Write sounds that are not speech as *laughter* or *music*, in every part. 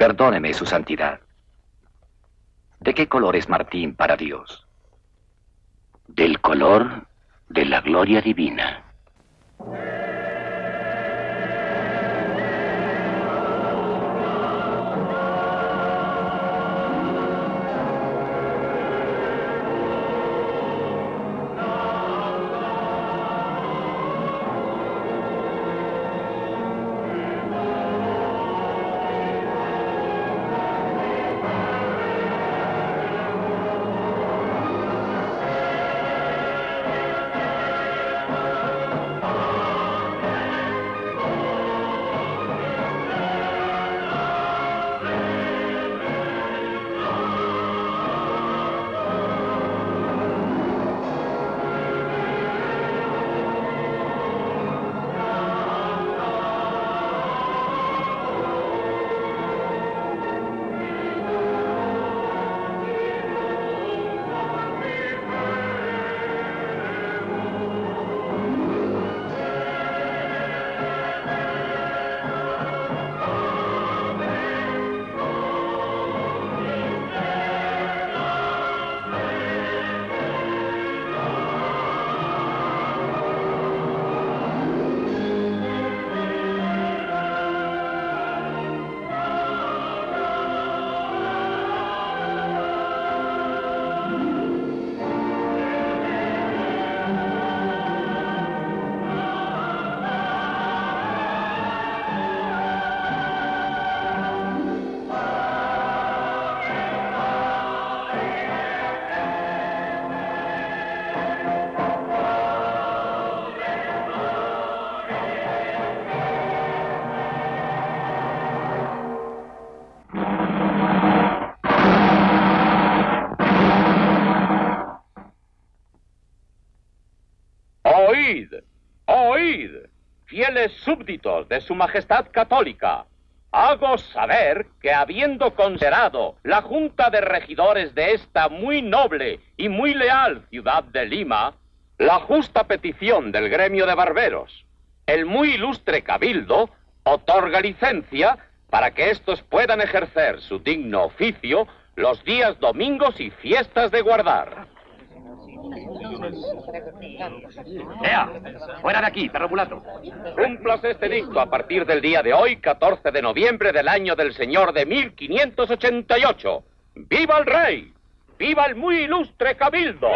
Perdóneme, Su Santidad. ¿De qué color es Martín para Dios? Del color de la gloria divina. Súbditos de Su Majestad Católica, hago saber que habiendo considerado la Junta de Regidores de esta muy noble y muy leal ciudad de Lima, la justa petición del gremio de barberos, el muy ilustre cabildo otorga licencia para que éstos puedan ejercer su digno oficio los días domingos y fiestas de guardar. ¡Ea! ¡Fuera de aquí, perro mulato! Cúmplase este dicto a partir del día de hoy, 14 de noviembre del año del Señor de 1588. ¡Viva el rey! ¡Viva el muy ilustre cabildo!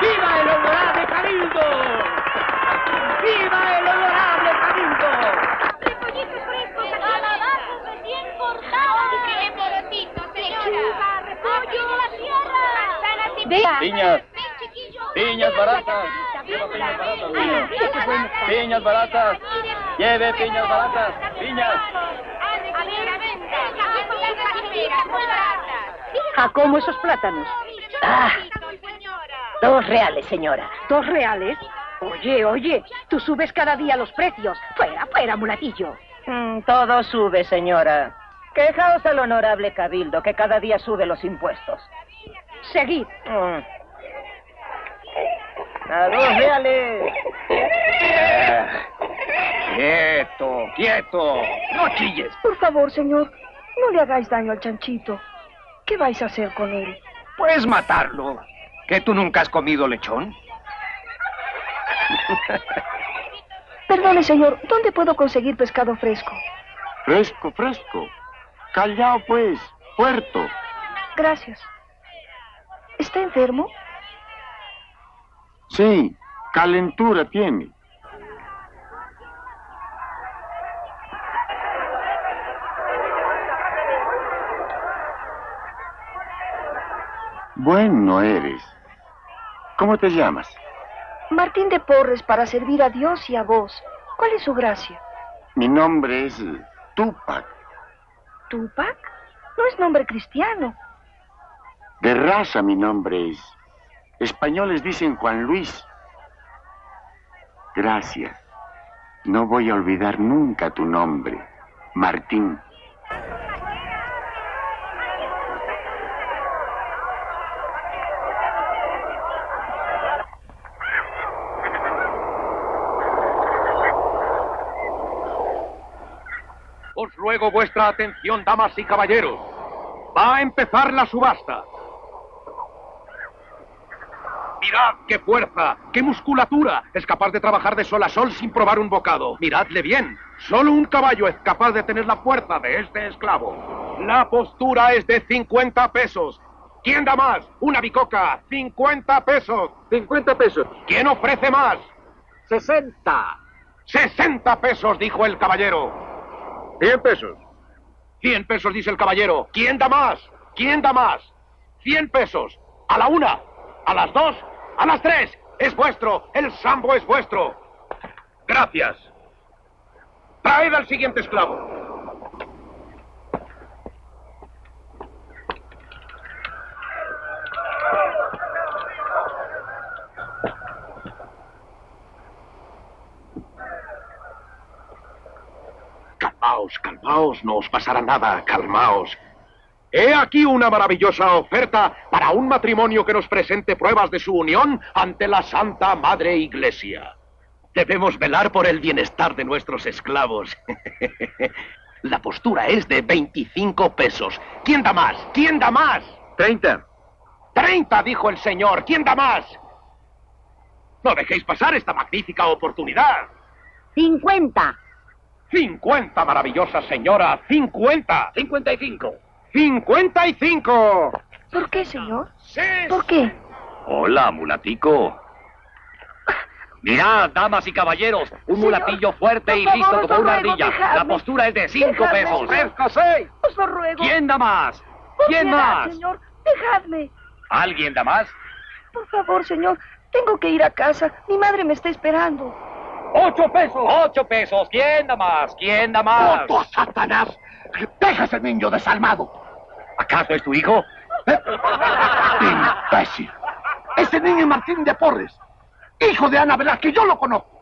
¡Viva el honorable cabildo! ¡Viva el honorable cabildo! ¡Calabazos recién cortados! ¡Qué señora! ¡Lechuga, repollo! Piñas. Piñas baratas. Lleva piñas baratas. Piñas baratas. Lleve piñas baratas. Piñas. ¿A cómo esos plátanos? Ah. Dos reales, señora. ¿Dos reales? Oye, oye, tú subes cada día los precios. Fuera, fuera, mulatillo. Mm, todo sube, señora. Quejaos al honorable cabildo, que cada día sube los impuestos. Seguid. Mm. A dos reales. ¡Quieto, quieto! ¡No chilles! Por favor, señor, no le hagáis daño al chanchito. ¿Qué vais a hacer con él? Puedes matarlo. ¿Que tú nunca has comido lechón? Perdone, señor, ¿dónde puedo conseguir pescado fresco? Fresco, fresco. Callao, pues. Puerto. Gracias. ¿Está enfermo? Sí, calentura tiene. Bueno eres. ¿Cómo te llamas? Martín de Porres para servir a Dios y a vos. ¿Cuál es su gracia? Mi nombre es Tupac. ¿Tupac? No es nombre cristiano. De raza mi nombre es. Españoles dicen Juan Luis. Gracias. No voy a olvidar nunca tu nombre, Martín. Os ruego vuestra atención, damas y caballeros. Va a empezar la subasta. Mirad qué fuerza, qué musculatura. Es capaz de trabajar de sol a sol sin probar un bocado. Miradle bien. Solo un caballo es capaz de tener la fuerza de este esclavo. La postura es de 50 pesos. ¿Quién da más? Una bicoca. 50 pesos. 50 pesos. ¿Quién ofrece más? 60. 60 pesos, dijo el caballero. 100 pesos. 100 pesos, dice el caballero. ¿Quién da más? ¿Quién da más? 100 pesos. A la una, a las dos, a las tres. Es vuestro. El sambo es vuestro. Gracias. Traed al siguiente esclavo. Calmaos, calmaos, no os pasará nada, calmaos. He aquí una maravillosa oferta para un matrimonio que nos presente pruebas de su unión ante la Santa Madre Iglesia. Debemos velar por el bienestar de nuestros esclavos. *laughs* La postura es de 25 pesos. ¿Quién da más? ¿Quién da más? 30. 30, dijo el señor. ¿Quién da más? No dejéis pasar esta magnífica oportunidad. 50. 50, maravillosa señora. 50. 55. 55. ¿Por qué, señor? Sí. ¿Por qué? Hola, mulatico. Mirad, damas y caballeros, un Señor, mulatillo fuerte y listo favor, como una ruego, ardilla. dejadme. La postura es de cinco Dejadme, pesos. señor. ¡Cerca seis! Os lo ruego. ¿Quién da más? ¿Quién piedad, más? señor, dejadme. ¿Alguien da más? Por favor, señor, tengo que ir a casa. Mi madre me está esperando. ¡Ocho pesos! ¡Ocho pesos! ¿Quién da más? ¿Quién da más? ¡Puto Satanás! ¡Deja ese niño desalmado! ¿Acaso es tu hijo? ¡Imbécil! Ese niño es Martín de Porres, hijo de Ana Velázquez, yo lo conozco.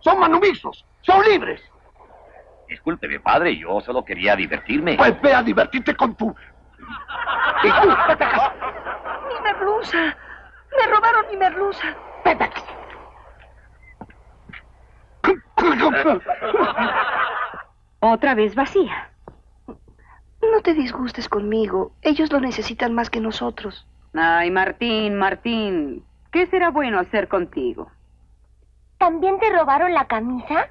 Son manumisos, son libres. Discúlpeme, padre, yo solo quería divertirme. Pues ve a divertirte con tu... Y tú, vete a casa. Mi merluza. Me robaron mi merluza. Vete a casa. Otra vez vacía. No te disgustes conmigo. Ellos lo necesitan más que nosotros. Ay, Martín, Martín. ¿Qué será bueno hacer contigo? ¿También te robaron la camisa?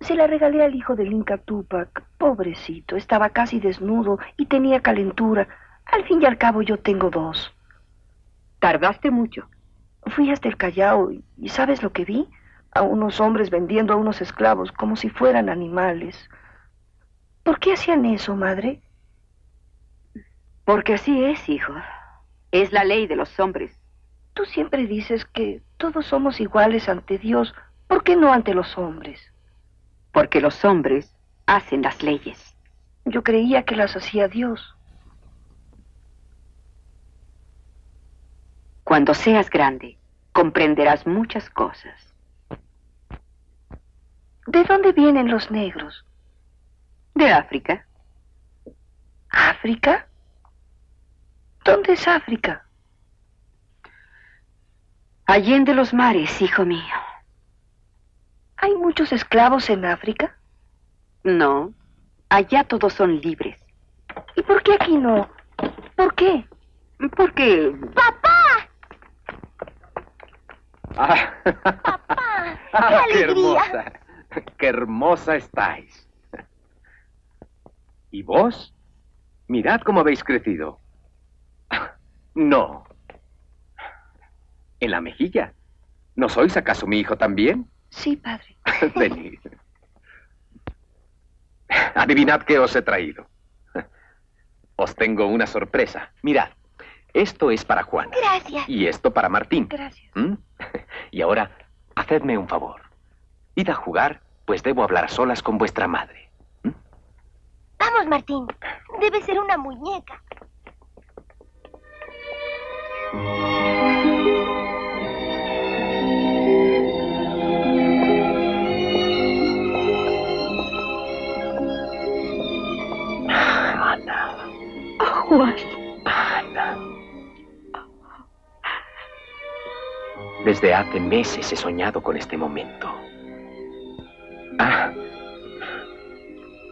Se la regalé al hijo del Inca Tupac. Pobrecito, estaba casi desnudo y tenía calentura. Al fin y al cabo yo tengo dos. Tardaste mucho. Fui hasta el Callao y, y ¿sabes lo que vi? A unos hombres vendiendo a unos esclavos como si fueran animales. ¿Por qué hacían eso, madre? Porque así es, hijo. Es la ley de los hombres. Tú siempre dices que todos somos iguales ante Dios. ¿Por qué no ante los hombres? Porque los hombres hacen las leyes. Yo creía que las hacía Dios. Cuando seas grande, comprenderás muchas cosas. ¿De dónde vienen los negros? De África. ¿África? ¿Dónde es África? Allende los mares, hijo mío. ¿Hay muchos esclavos en África? No, allá todos son libres. ¿Y por qué aquí no? ¿Por qué? Porque... ¡Papá! Ah. ¡Papá! *laughs* ¡Qué Ah, ¡Qué alegría! hermosa! ¡Qué hermosa estáis! ¿Y vos? Mirad cómo habéis crecido. No. En la mejilla. ¿No sois acaso mi hijo también? Sí, padre. *laughs* Venid. Adivinad qué os he traído. Os tengo una sorpresa. Mirad, esto es para Juan. Gracias. Y esto para Martín. Gracias. ¿Mm? Y ahora, hacedme un favor. Id a jugar, pues debo hablar a solas con vuestra madre. Vamos, Martín. Debe ser una muñeca. Desde hace meses he soñado con este momento. Ah.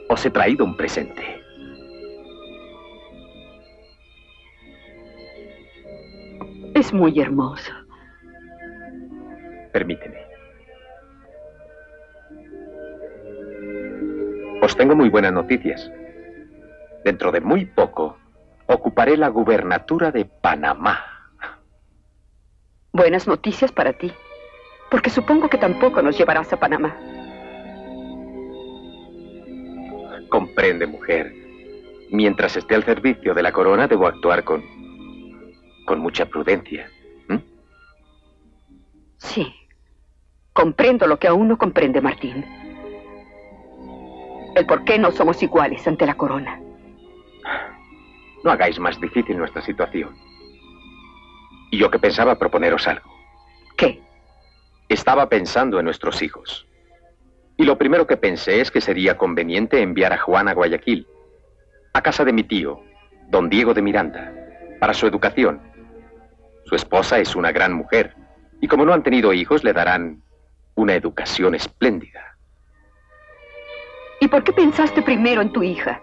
os he traído un presente. Es muy hermoso. Permíteme. Os tengo muy buenas noticias. Dentro de muy poco, ocuparé la gubernatura de Panamá. Buenas noticias para ti, porque supongo que tampoco nos llevarás a Panamá. Comprende, mujer. Mientras esté al servicio de la corona, debo actuar con. Con mucha prudencia. Sí. Comprendo lo que aún no comprende Martín. El por qué no somos iguales ante la corona. No hagáis más difícil nuestra situación. Y yo que pensaba proponeros algo. ¿Qué? Estaba pensando en nuestros hijos. Y lo primero que pensé es que sería conveniente enviar a Juan a Guayaquil, a casa de mi tío, don Diego de Miranda, para su educación. Su esposa es una gran mujer, y como no han tenido hijos, le darán una educación espléndida. ¿Y por qué pensaste primero en tu hija?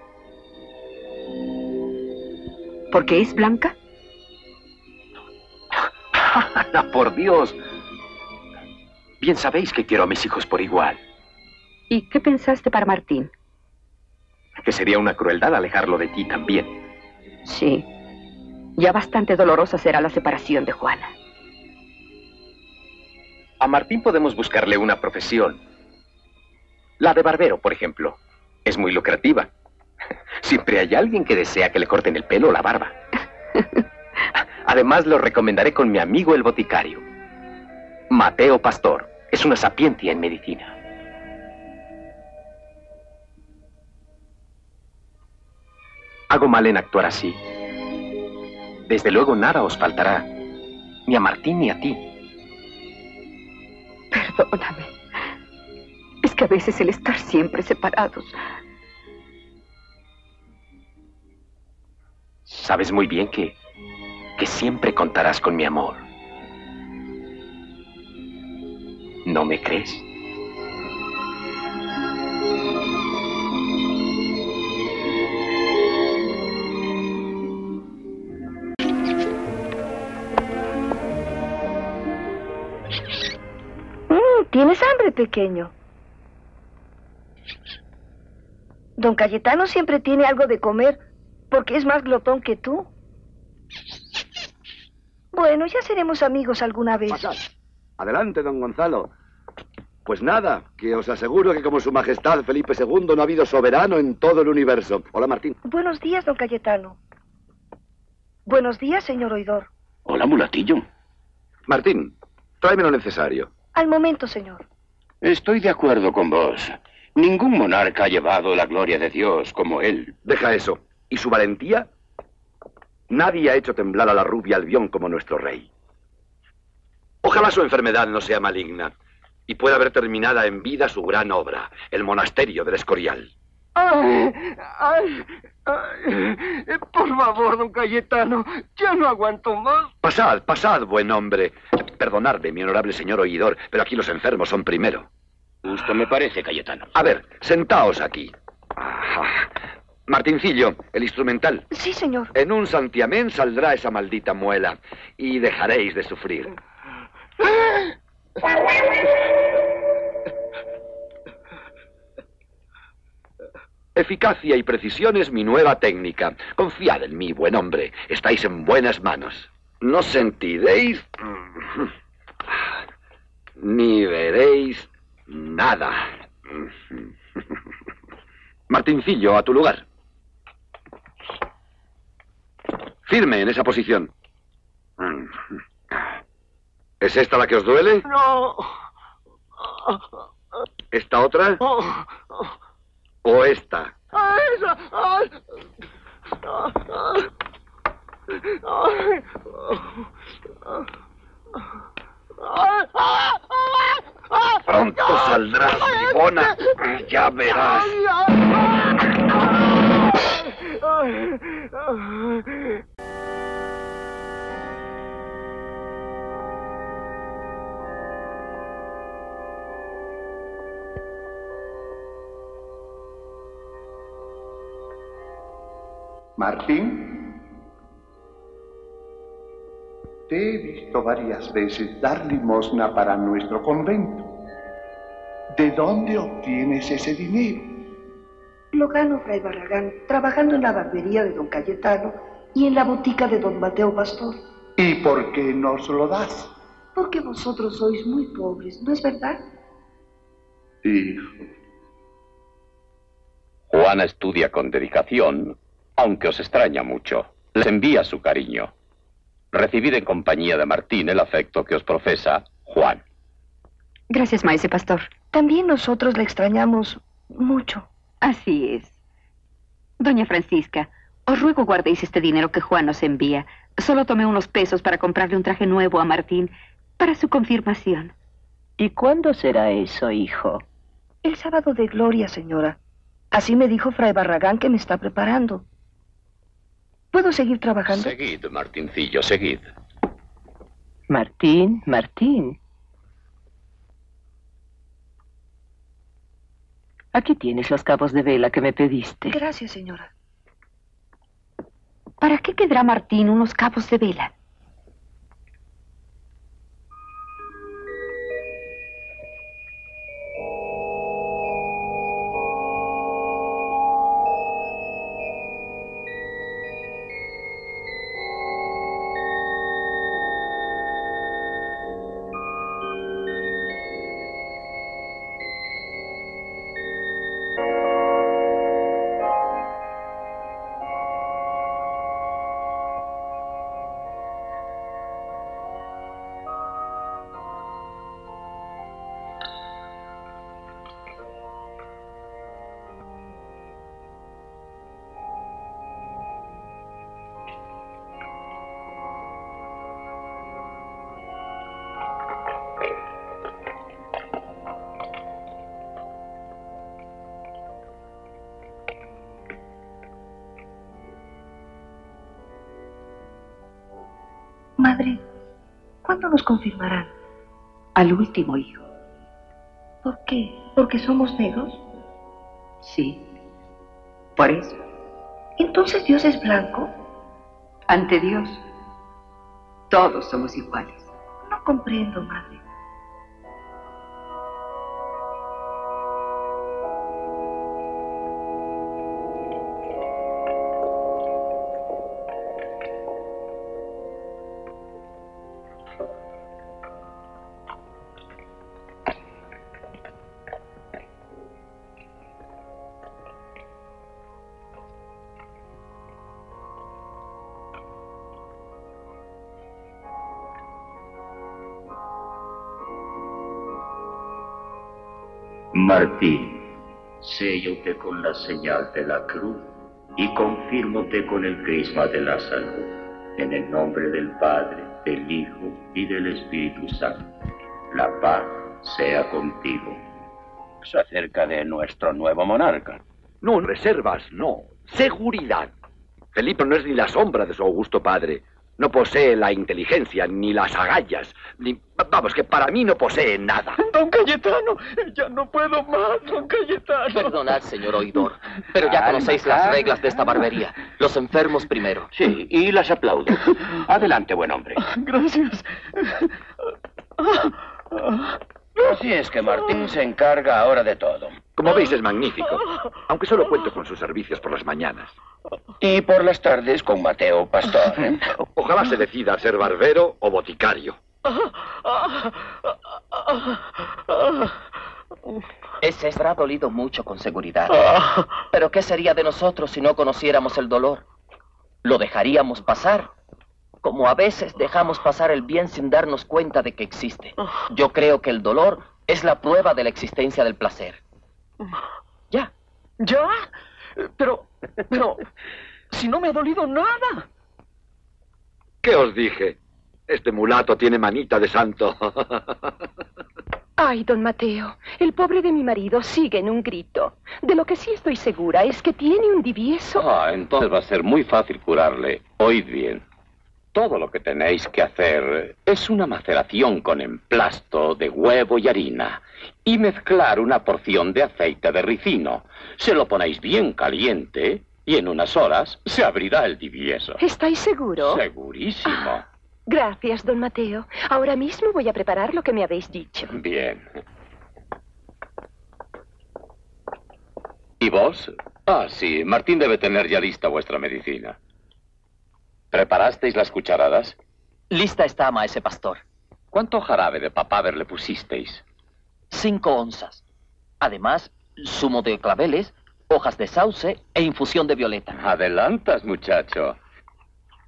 ¿Porque es blanca? *laughs* Ana, por Dios. Bien sabéis que quiero a mis hijos por igual. ¿Y qué pensaste para Martín? Que sería una crueldad alejarlo de ti también. Sí. Ya bastante dolorosa será la separación de Juana. A Martín podemos buscarle una profesión. La de barbero, por ejemplo. Es muy lucrativa. *laughs* Siempre hay alguien que desea que le corten el pelo o la barba. *laughs* Además, lo recomendaré con mi amigo el boticario. Mateo Pastor. Es una sapiencia en medicina. Hago mal en actuar así. Desde luego nada os faltará. Ni a Martín ni a ti. Perdóname. Es que a veces el estar siempre separados. Sabes muy bien que. que siempre contarás con mi amor. ¿No me crees? ¿Tienes hambre, pequeño? Don Cayetano siempre tiene algo de comer porque es más glotón que tú. Bueno, ya seremos amigos alguna vez. Pasad. Adelante, don Gonzalo. Pues nada, que os aseguro que como su majestad Felipe II no ha habido soberano en todo el universo. Hola, Martín. Buenos días, don Cayetano. Buenos días, señor oidor. Hola, mulatillo. Martín, tráeme lo necesario. Al momento, señor. Estoy de acuerdo con vos. Ningún monarca ha llevado la gloria de Dios como él. Deja eso. ¿Y su valentía? Nadie ha hecho temblar a la rubia Albión como nuestro rey. Ojalá su enfermedad no sea maligna y pueda ver terminada en vida su gran obra, el monasterio del Escorial. Ay, ay, ay. Por favor, don Cayetano, ya no aguanto más. Pasad, pasad, buen hombre. Perdonadme, mi honorable señor oidor, pero aquí los enfermos son primero. Justo me parece, Cayetano. A ver, sentaos aquí. Ajá. Martincillo, el instrumental. Sí, señor. En un santiamén saldrá esa maldita muela y dejaréis de sufrir. Eficacia y precisión es mi nueva técnica. Confiad en mí, buen hombre. Estáis en buenas manos. No sentiréis ni veréis nada. Martincillo, a tu lugar. Firme en esa posición. ¿Es esta la que os duele? No. ¿Esta otra? ¿O esta? ah, esa. Ay. Pronto saldrás, bribona. Ya verás. Martín, te he visto varias veces dar limosna para nuestro convento. ¿De dónde obtienes ese dinero? Lo gano, Fray Barragán, trabajando en la barbería de don Cayetano y en la botica de don Mateo Pastor. ¿Y por qué nos lo das? Porque vosotros sois muy pobres, ¿no es verdad? Hijo. Juana estudia con dedicación, aunque os extraña mucho. Les envía su cariño. Recibid en compañía de Martín el afecto que os profesa Juan. Gracias, maese pastor. También nosotros le extrañamos mucho. Así es. Doña Francisca, os ruego guardéis este dinero que Juan nos envía. Solo tomé unos pesos para comprarle un traje nuevo a Martín para su confirmación. ¿Y cuándo será eso, hijo? El sábado de gloria, señora. Así me dijo Fray Barragán que me está preparando. ¿Puedo seguir trabajando? Seguid, Martincillo, seguid. Martín, Martín. Aquí tienes los cabos de vela que me pediste. Gracias, señora. ¿Para qué quedará Martín unos cabos de vela? ¿Cuándo nos confirmarán? Al último hijo. ¿Por qué? ¿Porque somos negros? Sí. Por eso. ¿Entonces Dios es blanco? Ante Dios, todos somos iguales. No comprendo, madre. Martín, sellote con la señal de la cruz y confírmote con el crisma de la salud. En el nombre del Padre, del Hijo y del Espíritu Santo. La paz sea contigo. Se acerca de nuestro nuevo monarca. No, reservas, no. Seguridad. Felipe no es ni la sombra de su augusto padre. No posee la inteligencia, ni las agallas, ni... Vamos, que para mí no posee nada. Don Cayetano, ya no puedo más, don Cayetano. Perdonad, señor oidor, pero ya conocéis las reglas de esta barbería. Los enfermos primero. Sí, y las aplaudo. Adelante, buen hombre. Gracias. Así es que Martín se encarga ahora de todo. Como veis, es magnífico. Aunque solo cuento con sus servicios por las mañanas. Y por las tardes con Mateo Pastor. *laughs* Ojalá se decida a ser barbero o boticario. Ese habrá dolido mucho con seguridad. Pero ¿qué sería de nosotros si no conociéramos el dolor? ¿Lo dejaríamos pasar? Como a veces dejamos pasar el bien sin darnos cuenta de que existe. Yo creo que el dolor es la prueba de la existencia del placer. ¿Ya? ¿Ya? Pero, pero, si no me ha dolido nada. ¿Qué os dije? Este mulato tiene manita de santo. Ay, don Mateo, el pobre de mi marido sigue en un grito. De lo que sí estoy segura es que tiene un divieso. Ah, entonces va a ser muy fácil curarle. Oíd bien. Todo lo que tenéis que hacer es una maceración con emplasto de huevo y harina y mezclar una porción de aceite de ricino. Se lo ponéis bien caliente y en unas horas se abrirá el divieso. ¿Estáis seguro? Segurísimo. Gracias, don Mateo. Ahora mismo voy a preparar lo que me habéis dicho. Bien. ¿Y vos? Ah, sí, Martín debe tener ya lista vuestra medicina. ¿Preparasteis las cucharadas? Lista está, maese pastor. ¿Cuánto jarabe de papaver le pusisteis? Cinco onzas. Además, zumo de claveles, hojas de sauce e infusión de violeta. Adelantas, muchacho.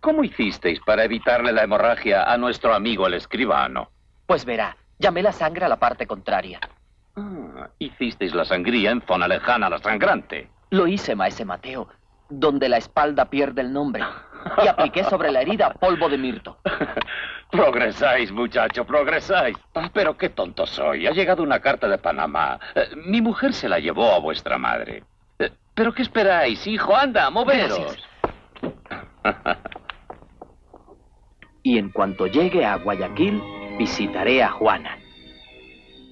¿Cómo hicisteis para evitarle la hemorragia a nuestro amigo el escribano? Pues verá, llamé la sangre a la parte contraria. Ah, hicisteis la sangría en zona lejana a la sangrante. Lo hice, maese Mateo, donde la espalda pierde el nombre. Y apliqué sobre la herida polvo de mirto. *laughs* Progresáis, muchacho, progresáis. Ah, pero qué tonto soy. Ha llegado una carta de Panamá. Eh, mi mujer se la llevó a vuestra madre. Eh, ¿Pero qué esperáis, hijo? Anda, moveros. *laughs* Y en cuanto llegue a Guayaquil, visitaré a Juana,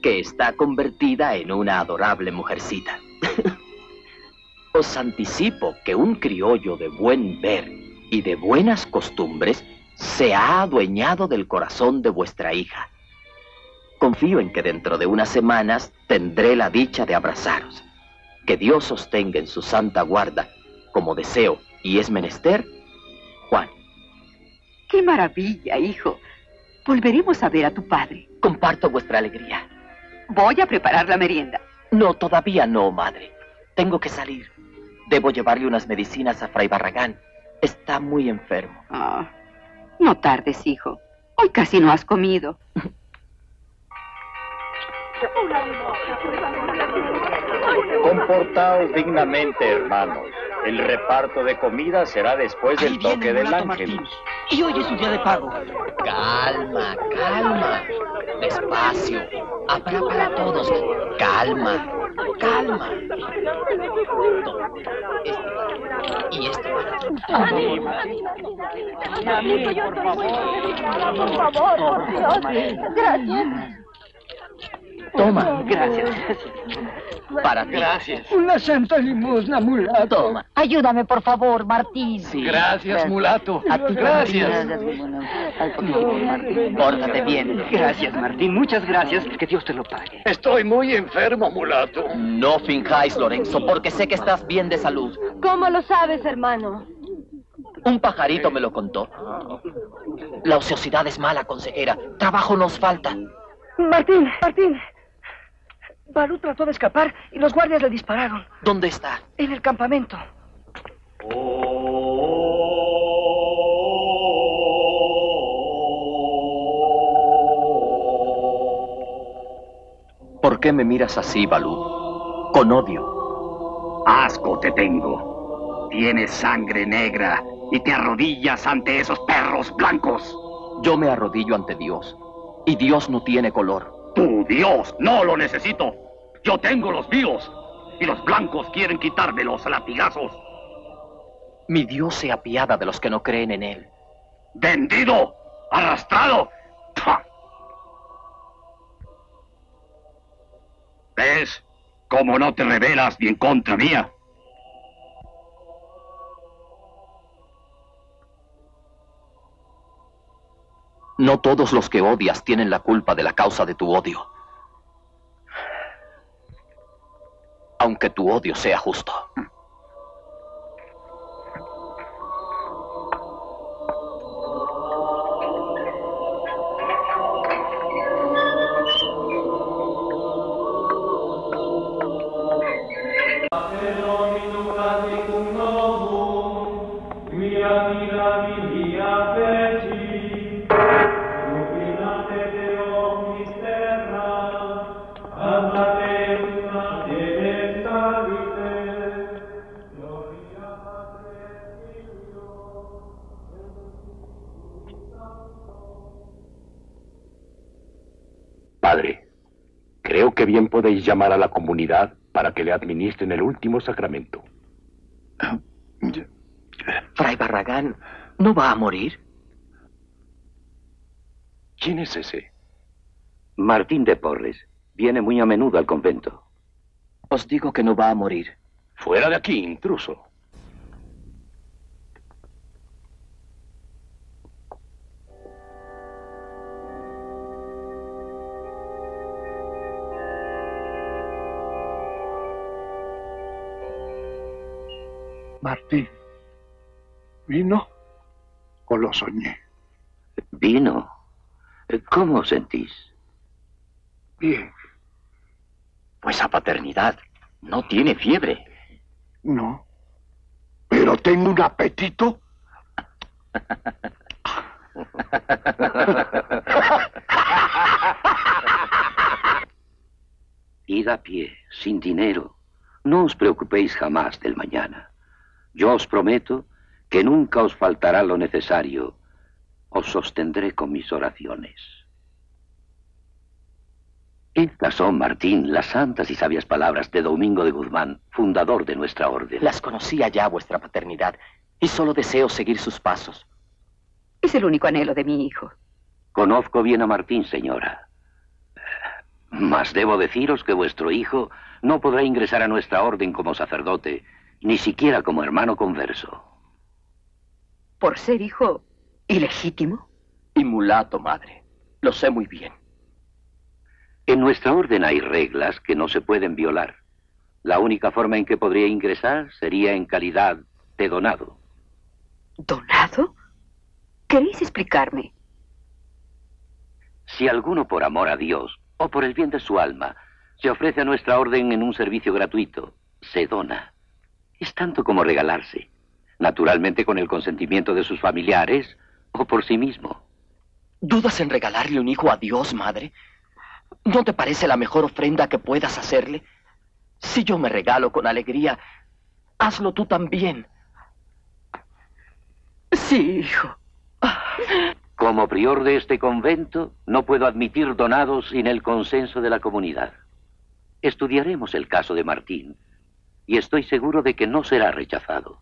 que está convertida en una adorable mujercita. *laughs* Os anticipo que un criollo de buen ver y de buenas costumbres se ha adueñado del corazón de vuestra hija. Confío en que dentro de unas semanas tendré la dicha de abrazaros. Que Dios sostenga en su santa guarda, como deseo y es menester. ¡Qué maravilla, hijo! Volveremos a ver a tu padre. Comparto vuestra alegría. Voy a preparar la merienda. No, todavía no, madre. Tengo que salir. Debo llevarle unas medicinas a Fray Barragán. Está muy enfermo. Ah, no tardes, hijo. Hoy casi no has comido. *laughs* Comportaos dignamente, hermanos. El reparto de comida será después del toque del ángel. Y hoy es su día de pago. Calma, calma. Despacio. Habrá para todos. Calma, calma. Y este para estoy muy desesperada, por favor, por Dios. Gracias. Toma, gracias. *laughs* Para ti. Gracias. Una santa limosna, mulato. Toma. Ayúdame, por favor, Martín. Gracias, mulato. A ti Gracias. Pórtate bien. Gracias, Martín. Muchas gracias. Que Dios te lo pague. Estoy muy enfermo, mulato. No finjáis, Lorenzo, porque sé que estás bien de salud. ¿Cómo lo sabes, hermano? Un pajarito me lo contó. La ociosidad es mala, consejera. Trabajo nos falta. Martín, Martín. Barú trató de escapar y los guardias le dispararon. ¿Dónde está? En el campamento. ¿Por qué me miras así, Balú? Con odio. Asco te tengo. Tienes sangre negra y te arrodillas ante esos perros blancos. Yo me arrodillo ante Dios. Y Dios no tiene color. Tu Dios, no lo necesito. Yo tengo los míos. Y los blancos quieren quitármelos a latigazos. Mi Dios se apiada de los que no creen en Él. ¡Vendido! ¡Arrastrado! ¡Pah! ¿Ves cómo no te rebelas ni en contra mía? No todos los que odias tienen la culpa de la causa de tu odio. Aunque tu odio sea justo. Podéis llamar a la comunidad para que le administren el último sacramento. Fray Barragán, ¿no va a morir? ¿Quién es ese? Martín de Porres. Viene muy a menudo al convento. Os digo que no va a morir. Fuera de aquí, intruso. Martín, ¿vino o lo soñé? Vino. ¿Cómo os sentís? Bien. Pues a paternidad. No tiene fiebre. No. Pero tengo un apetito. *laughs* Id a pie, sin dinero. No os preocupéis jamás del mañana. Yo os prometo que nunca os faltará lo necesario. Os sostendré con mis oraciones. Estas son, Martín, las santas y sabias palabras de Domingo de Guzmán, fundador de nuestra orden. Las conocía ya vuestra paternidad y solo deseo seguir sus pasos. Es el único anhelo de mi hijo. Conozco bien a Martín, señora. Mas debo deciros que vuestro hijo no podrá ingresar a nuestra orden como sacerdote, ni siquiera como hermano converso. ¿Por ser hijo ilegítimo? Y mulato, madre. Lo sé muy bien. En nuestra orden hay reglas que no se pueden violar. La única forma en que podría ingresar sería en calidad de donado. ¿Donado? ¿Queréis explicarme? Si alguno por amor a Dios o por el bien de su alma se ofrece a nuestra orden en un servicio gratuito, se dona. Es tanto como regalarse, naturalmente con el consentimiento de sus familiares o por sí mismo. ¿Dudas en regalarle un hijo a Dios, madre? ¿No te parece la mejor ofrenda que puedas hacerle? Si yo me regalo con alegría, hazlo tú también. Sí, hijo. Como prior de este convento, no puedo admitir donados sin el consenso de la comunidad. Estudiaremos el caso de Martín y estoy seguro de que no será rechazado.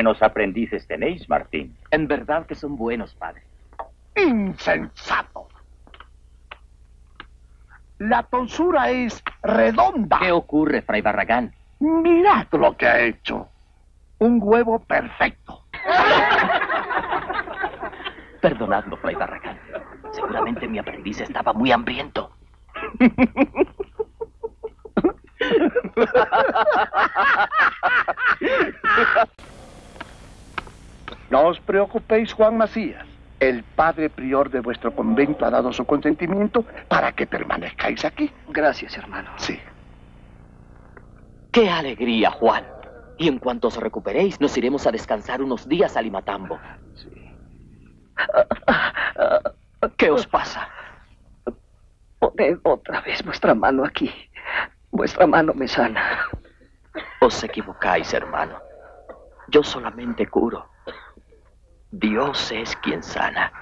Buenos aprendices tenéis, Martín. En verdad que son buenos, padre. Insensato. La tonsura es redonda. ¿Qué ocurre, Fray Barragán? Mirad lo que ha hecho. Un huevo perfecto. Perdonadlo, Fray Barragán. Seguramente mi aprendiz estaba muy hambriento. *laughs* No os preocupéis, Juan Macías. El padre prior de vuestro convento ha dado su consentimiento para que permanezcáis aquí. Gracias, hermano. Sí. ¡Qué alegría, Juan! Y en cuanto os recuperéis, nos iremos a descansar unos días a Limatambo. ¿Qué os pasa? Poned otra vez vuestra mano aquí. Vuestra mano me sana. Os equivocáis, hermano. Yo solamente curo. Dios es quien sana.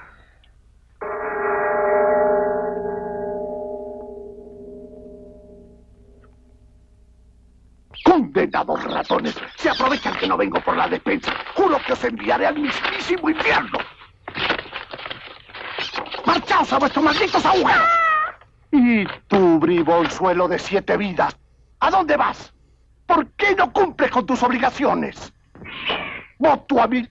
Condenados ratones, se aprovechan que no vengo por la defensa. Juro que os enviaré al mismísimo infierno. ¡Marchaos a vuestros malditos agujeros! Y tú, bribonzuelo de siete vidas, ¿a dónde vas? ¿Por qué no cumples con tus obligaciones? Voto a mí.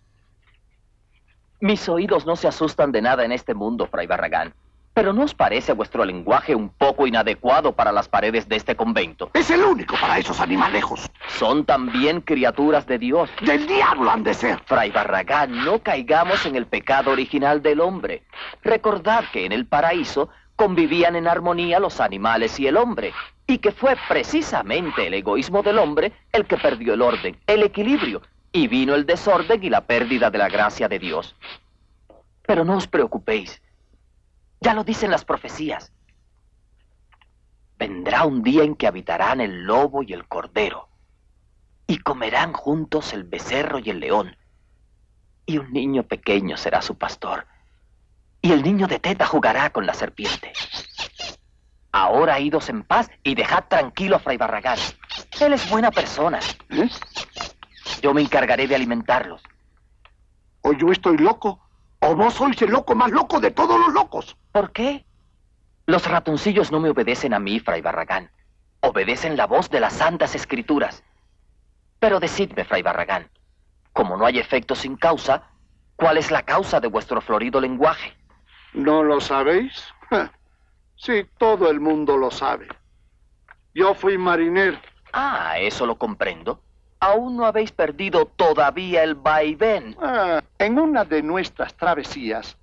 Mis oídos no se asustan de nada en este mundo, Fray Barragán. Pero ¿no os parece vuestro lenguaje un poco inadecuado para las paredes de este convento? Es el único para esos animalejos. Son también criaturas de Dios. Del diablo han de ser. Fray Barragán, no caigamos en el pecado original del hombre. Recordad que en el paraíso convivían en armonía los animales y el hombre, y que fue precisamente el egoísmo del hombre el que perdió el orden, el equilibrio, y vino el desorden y la pérdida de la gracia de Dios. Pero no os preocupéis. Ya lo dicen las profecías. Vendrá un día en que habitarán el lobo y el cordero, y comerán juntos el becerro y el león, y un niño pequeño será su pastor, y el niño de teta jugará con la serpiente. Ahora idos en paz y dejad tranquilo a Fray Barragán. Él es buena persona. Yo me encargaré de alimentarlos. O yo estoy loco, o vos sois el loco más loco de todos los locos. ¿Por qué? Los ratoncillos no me obedecen a mí, Fray Barragán. Obedecen la voz de las santas escrituras. Pero decidme, Fray Barragán, como no hay efecto sin causa, ¿cuál es la causa de vuestro florido lenguaje? ¿No lo sabéis? *laughs* Sí, todo el mundo lo sabe. Yo fui marinero. Ah, eso lo comprendo. Aún no habéis perdido todavía el vaivén. Ah, en una de nuestras travesías,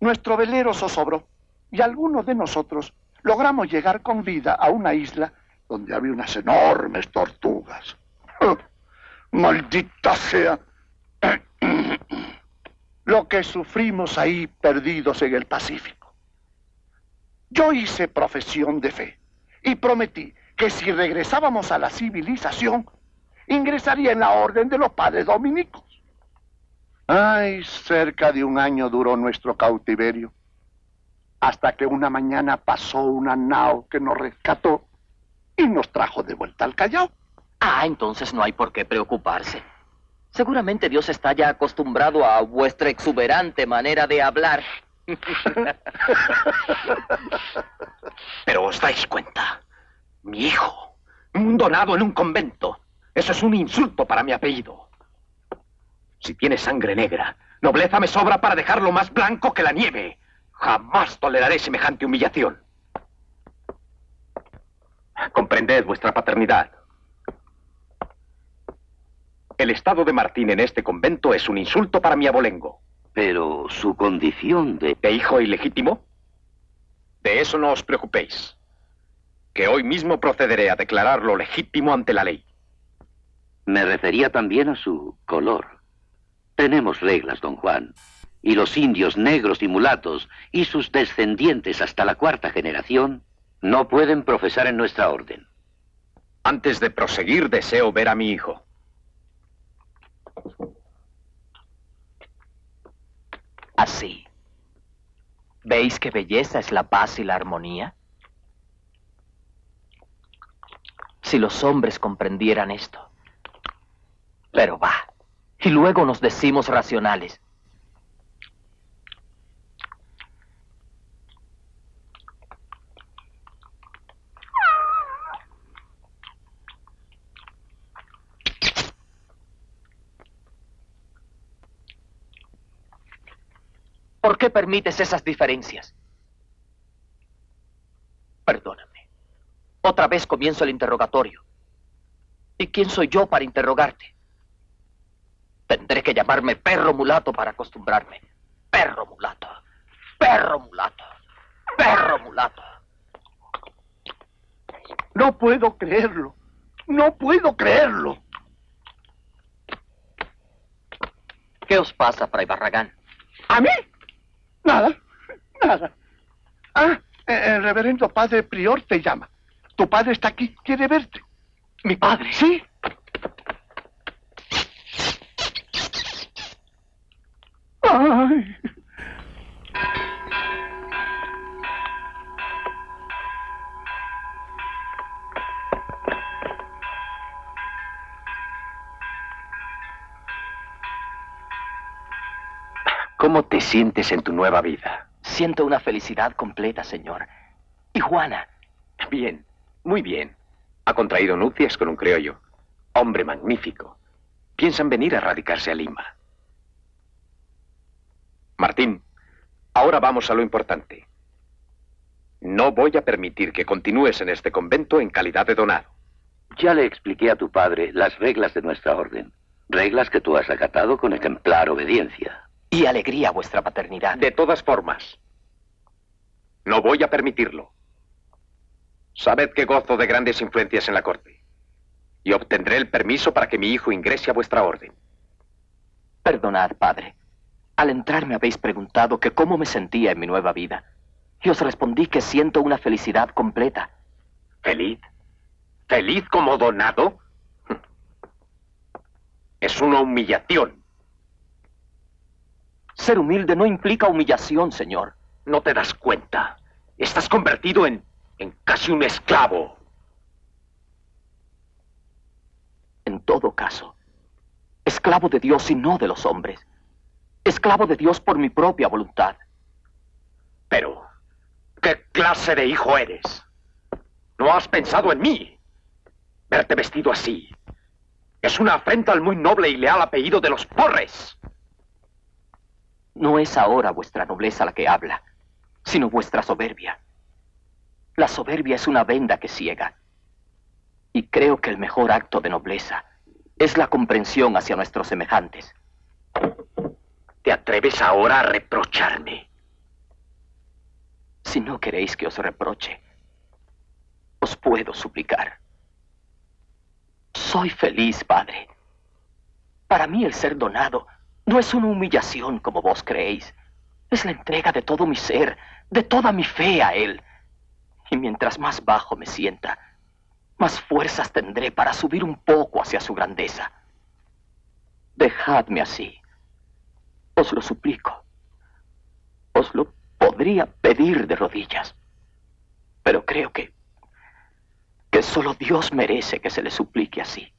nuestro velero zozobró y algunos de nosotros logramos llegar con vida a una isla donde había unas enormes tortugas. ¡Maldita sea! *clears throat* Lo que sufrimos ahí perdidos en el Pacífico. Yo hice profesión de fe y prometí que si regresábamos a la civilización, ingresaría en la orden de los padres dominicos. Ay, cerca de un año duró nuestro cautiverio, hasta que una mañana pasó una nao que nos rescató y nos trajo de vuelta al Callao. Ah, entonces no hay por qué preocuparse. Seguramente Dios está ya acostumbrado a vuestra exuberante manera de hablar. *laughs* Pero os dais cuenta, mi hijo, un donado en un convento, eso es un insulto para mi apellido. Si tiene sangre negra, nobleza me sobra para dejarlo más blanco que la nieve. Jamás toleraré semejante humillación. Comprended vuestra paternidad. El estado de Martín en este convento es un insulto para mi abolengo. Pero su condición de... ¿De hijo ilegítimo? De eso no os preocupéis. Que hoy mismo procederé a declararlo legítimo ante la ley. Me refería también a su color. Tenemos reglas, don Juan. Y los indios negros y mulatos y sus descendientes hasta la cuarta generación no pueden profesar en nuestra orden. Antes de proseguir, deseo ver a mi hijo. Así. ¿Veis qué belleza es la paz y la armonía? Si los hombres comprendieran esto. Pero va. Y luego nos decimos racionales. ¿Por qué permites esas diferencias? Perdóname. Otra vez comienzo el interrogatorio. ¿Y quién soy yo para interrogarte? Tendré que llamarme perro mulato para acostumbrarme. Perro mulato. Perro mulato. Perro mulato. No puedo creerlo. No puedo creerlo. ¿Qué os pasa, Fray Barragán? ¿A mí? Nada, nada. Ah, el reverendo padre prior te llama. Tu padre está aquí, quiere verte. ¿Mi padre? Sí. Ay. ¿Cómo te sientes en tu nueva vida? Siento una felicidad completa, señor. ¿Y Juana? Bien, muy bien. Ha contraído nupcias con un criollo. Hombre magnífico. Piensan venir a radicarse a Lima. Martín, ahora vamos a lo importante. No voy a permitir que continúes en este convento en calidad de donado. Ya le expliqué a tu padre las reglas de nuestra orden. Reglas que tú has acatado con ejemplar obediencia. Y alegría vuestra paternidad. De todas formas, no voy a permitirlo. Sabed que gozo de grandes influencias en la corte. Y obtendré el permiso para que mi hijo ingrese a vuestra orden. Perdonad, padre. Al entrar me habéis preguntado que cómo me sentía en mi nueva vida. Y os respondí que siento una felicidad completa. ¿Feliz? ¿Feliz como donado? *laughs* Es una humillación. Ser humilde no implica humillación, señor. No te das cuenta. Estás convertido en, en casi un esclavo. En todo caso, esclavo de Dios y no de los hombres. Esclavo de Dios por mi propia voluntad. Pero, ¿qué clase de hijo eres? ¿No has pensado en mí? Verte vestido así es una afrenta al muy noble y leal apellido de los Porres. No es ahora vuestra nobleza la que habla, sino vuestra soberbia. La soberbia es una venda que ciega. Y creo que el mejor acto de nobleza es la comprensión hacia nuestros semejantes. ¿Te atreves ahora a reprocharme? Si no queréis que os reproche, os puedo suplicar. Soy feliz, padre. Para mí el ser donado no es una humillación como vos creéis. Es la entrega de todo mi ser, de toda mi fe a Él. Y mientras más bajo me sienta, más fuerzas tendré para subir un poco hacia su grandeza. Dejadme así. Os lo suplico. Os lo podría pedir de rodillas. Pero creo que que solo Dios merece que se le suplique así.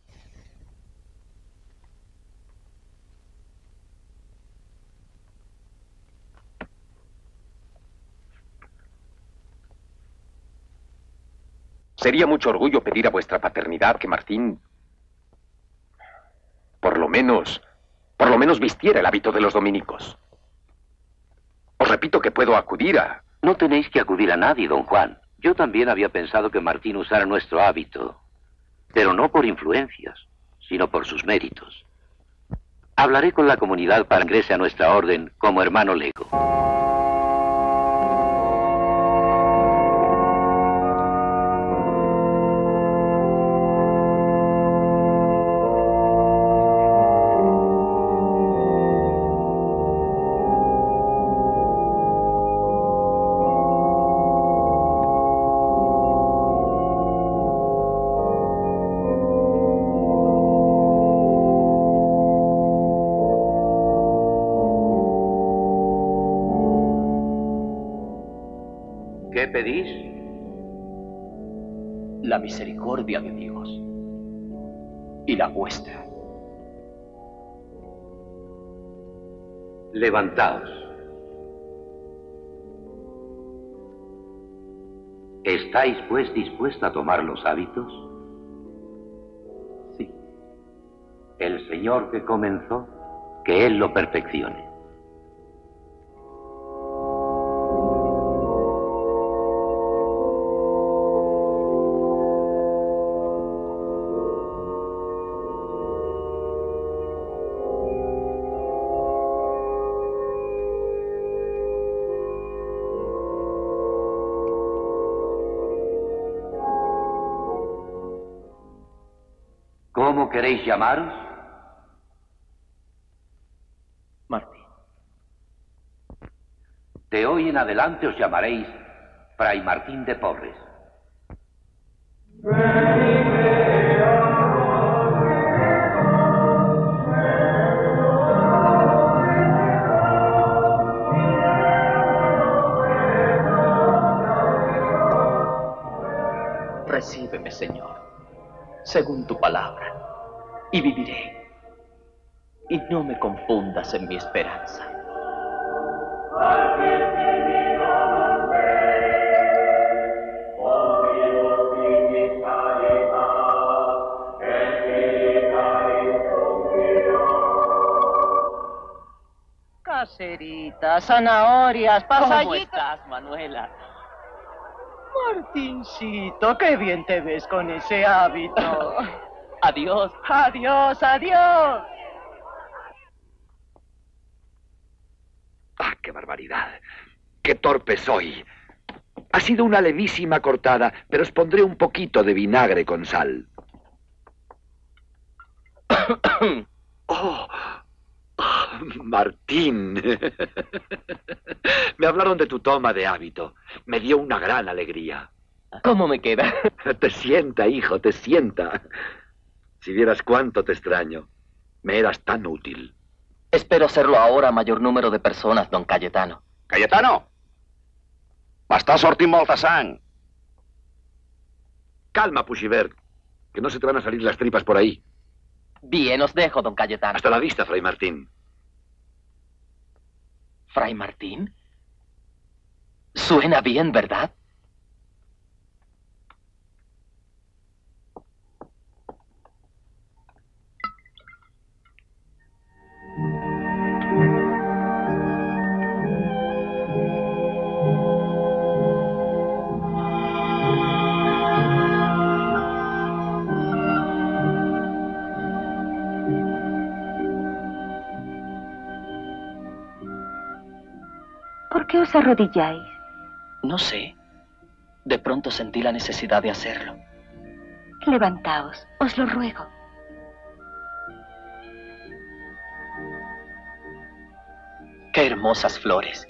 Sería mucho orgullo pedir a vuestra paternidad que Martín, por lo menos, por lo menos vistiera el hábito de los dominicos. Os repito que puedo acudir a... No tenéis que acudir a nadie, don Juan. Yo también había pensado que Martín usara nuestro hábito, pero no por influencias, sino por sus méritos. Hablaré con la comunidad para que ingrese a nuestra orden como hermano lego. Vuestra. Levantaos. ¿Estáis pues dispuesta a tomar los hábitos? Sí. El Señor que comenzó, que Él lo perfeccione. Llamaros? Martín. De hoy en adelante os llamaréis Fray Martín de Porres. Recíbeme, Señor, según tu palabra, y viviré. Y no me confundas en mi esperanza. Caseritas, zanahorias, ¿Cómo pasallitos. estás, Manuela? Martincito, qué bien te ves con ese hábito. *laughs* Adiós. Adiós, adiós. ¡Ah, qué barbaridad! ¡Qué torpe soy! Ha sido una levísima cortada, pero os pondré un poquito de vinagre con sal. *coughs* ¡Oh! Martín. *laughs* Me hablaron de tu toma de hábito. Me dio una gran alegría. ¿Cómo me queda? Te sienta, hijo, te sienta. Si vieras cuánto te extraño. Me eras tan útil. Espero hacerlo ahora a mayor número de personas, don Cayetano. Cayetano! M'està sortint molta sang. Calma, Pushibert, que no se te van a salir las tripas por ahí. Bien, os dejo, don Cayetano. Hasta la vista, Fray Martín. ¿Fray Martín? Suena bien, ¿verdad? ¿Por qué os arrodilláis? No sé. De pronto sentí la necesidad de hacerlo. Levantaos, os lo ruego. Qué hermosas flores.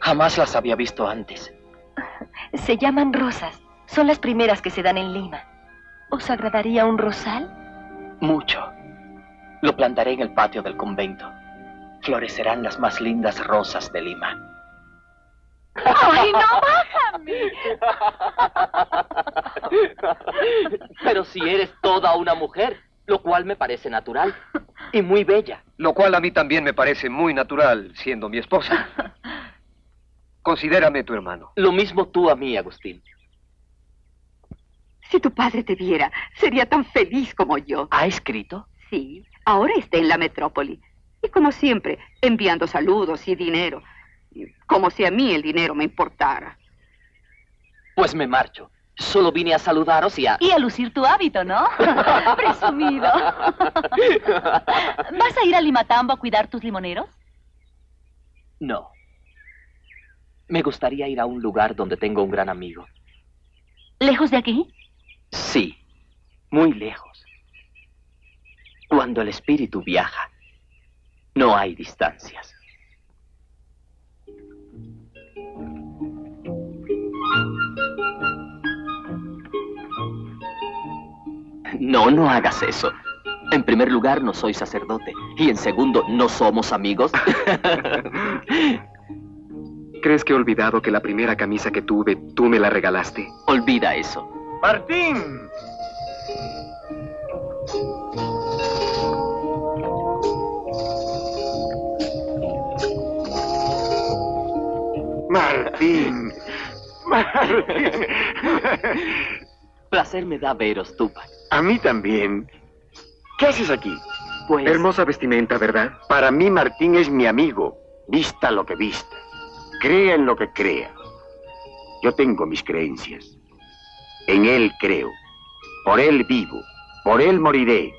Jamás las había visto antes. *laughs* Se llaman rosas. Son las primeras que se dan en Lima. ¿Os agradaría un rosal? Mucho. Lo plantaré en el patio del convento. Florecerán las más lindas rosas de Lima. ¡Ay, no, bájame! Pero si eres toda una mujer, lo cual me parece natural y muy bella. Lo cual a mí también me parece muy natural, siendo mi esposa. Considérame tu hermano. Lo mismo tú a mí, Agustín. Si tu padre te viera, sería tan feliz como yo. ¿Ha escrito? Sí, ahora está en la metrópoli. Y como siempre, enviando saludos y dinero. Como si a mí el dinero me importara. Pues me marcho. Solo vine a saludaros y a... Y a lucir tu hábito, ¿no? *laughs* Presumido. ¿Vas a ir a Limatambo a cuidar tus limoneros? No. Me gustaría ir a un lugar donde tengo un gran amigo. ¿Lejos de aquí? Sí, muy lejos. Cuando el espíritu viaja, no hay distancias. No, no hagas eso. En primer lugar, no soy sacerdote. Y en segundo, no somos amigos. *laughs* ¿Crees que he olvidado que la primera camisa que tuve, tú me la regalaste? Olvida eso. Martín. Martín. *laughs* Martín. Placer me da veros, Tupac. A mí también. ¿Qué haces aquí? Pues... Hermosa vestimenta, ¿verdad? Para mí Martín es mi amigo. Vista lo que vista. Crea en lo que crea. Yo tengo mis creencias. En él creo. Por él vivo. Por él moriré.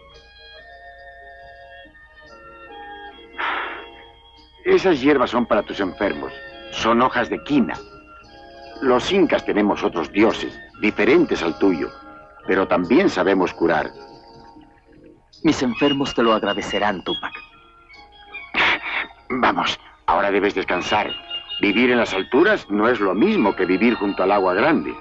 Esas hierbas son para tus enfermos. Son hojas de quina. Los incas tenemos otros dioses, diferentes al tuyo, pero también sabemos curar. Mis enfermos te lo agradecerán, Tupac. Vamos, ahora debes descansar. Vivir en las alturas no es lo mismo que vivir junto al agua grande.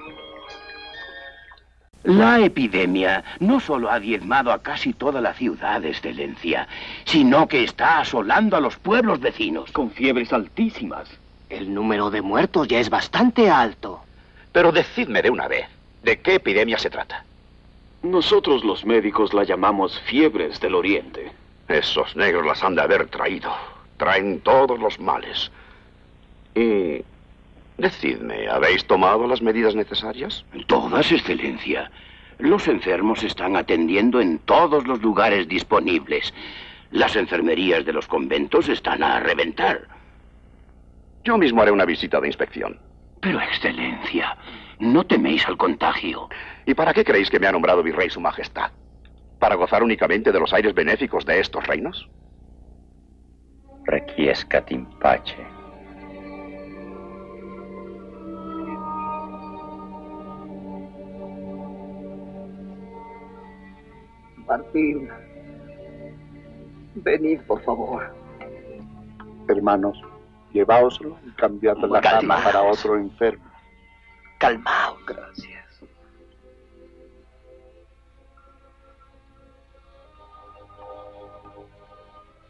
La epidemia no solo ha diezmado a casi toda la ciudad, Excelencia, sino que está asolando a los pueblos vecinos. Con fiebres altísimas. El número de muertos ya es bastante alto. Pero decidme de una vez, ¿de qué epidemia se trata? Nosotros los médicos la llamamos fiebres del Oriente. Esos negros las han de haber traído. Traen todos los males. Y... Decidme, ¿habéis tomado las medidas necesarias? Todas, Excelencia. Los enfermos están atendiendo en todos los lugares disponibles. Las enfermerías de los conventos están a reventar. Yo mismo haré una visita de inspección. Pero, Excelencia, ¿no teméis al contagio? ¿Y para qué creéis que me ha nombrado virrey su majestad? ¿Para gozar únicamente de los aires benéficos de estos reinos? Requiescat in pace. Martín. Venid, por favor. Hermanos, lleváoslo y cambiad la cama para otro enfermo. Calmado, gracias.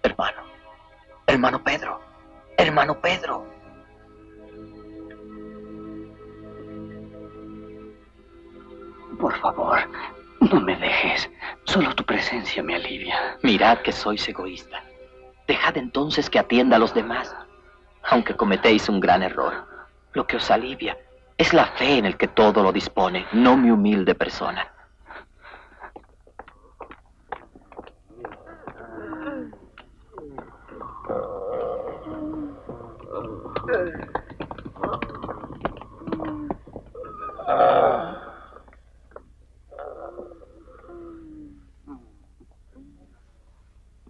Hermano, hermano Pedro, hermano Pedro. Por favor, no me dejes. Solo tu presencia me alivia. Mirad que sois egoísta. Dejad entonces que atienda a los demás, aunque cometéis un gran error. Lo que os alivia es la fe en el que todo lo dispone, no mi humilde persona.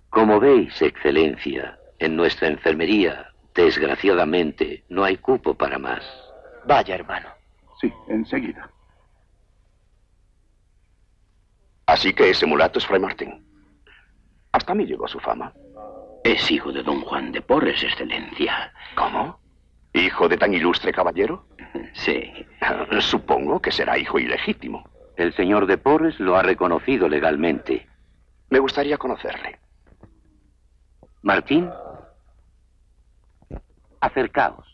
Como veis, Excelencia, en nuestra enfermería, desgraciadamente, no hay cupo para más. Vaya, hermano. Sí, enseguida. Así que ese mulato es Fray Martín. Hasta mí llegó su fama. Es hijo de don Juan de Porres, Excelencia. ¿Cómo? ¿Hijo de tan ilustre caballero? *laughs* Sí. *laughs* Supongo que será hijo ilegítimo. El señor de Porres lo ha reconocido legalmente. Me gustaría conocerle. Martín, acercaos.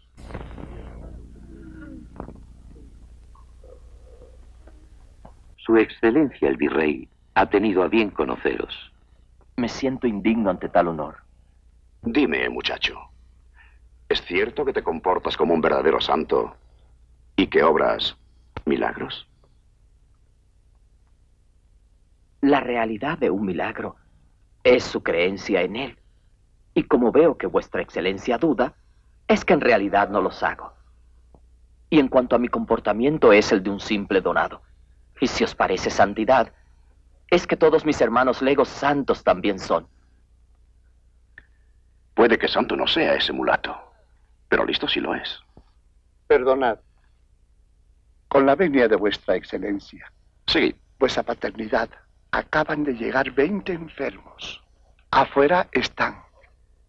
Su Excelencia el Virrey ha tenido a bien conoceros. Me siento indigno ante tal honor. Dime, muchacho, ¿es cierto que te comportas como un verdadero santo y que obras milagros? La realidad de un milagro es su creencia en él. Y como veo que vuestra excelencia duda, es que en realidad no los hago. Y en cuanto a mi comportamiento es el de un simple donado. Y si os parece santidad, es que todos mis hermanos legos santos también son. Puede que santo no sea ese mulato, pero listo sí lo es. Perdonad. Con la venia de vuestra excelencia. Sí. Vuestra paternidad. Acaban de llegar 20 enfermos. Afuera están.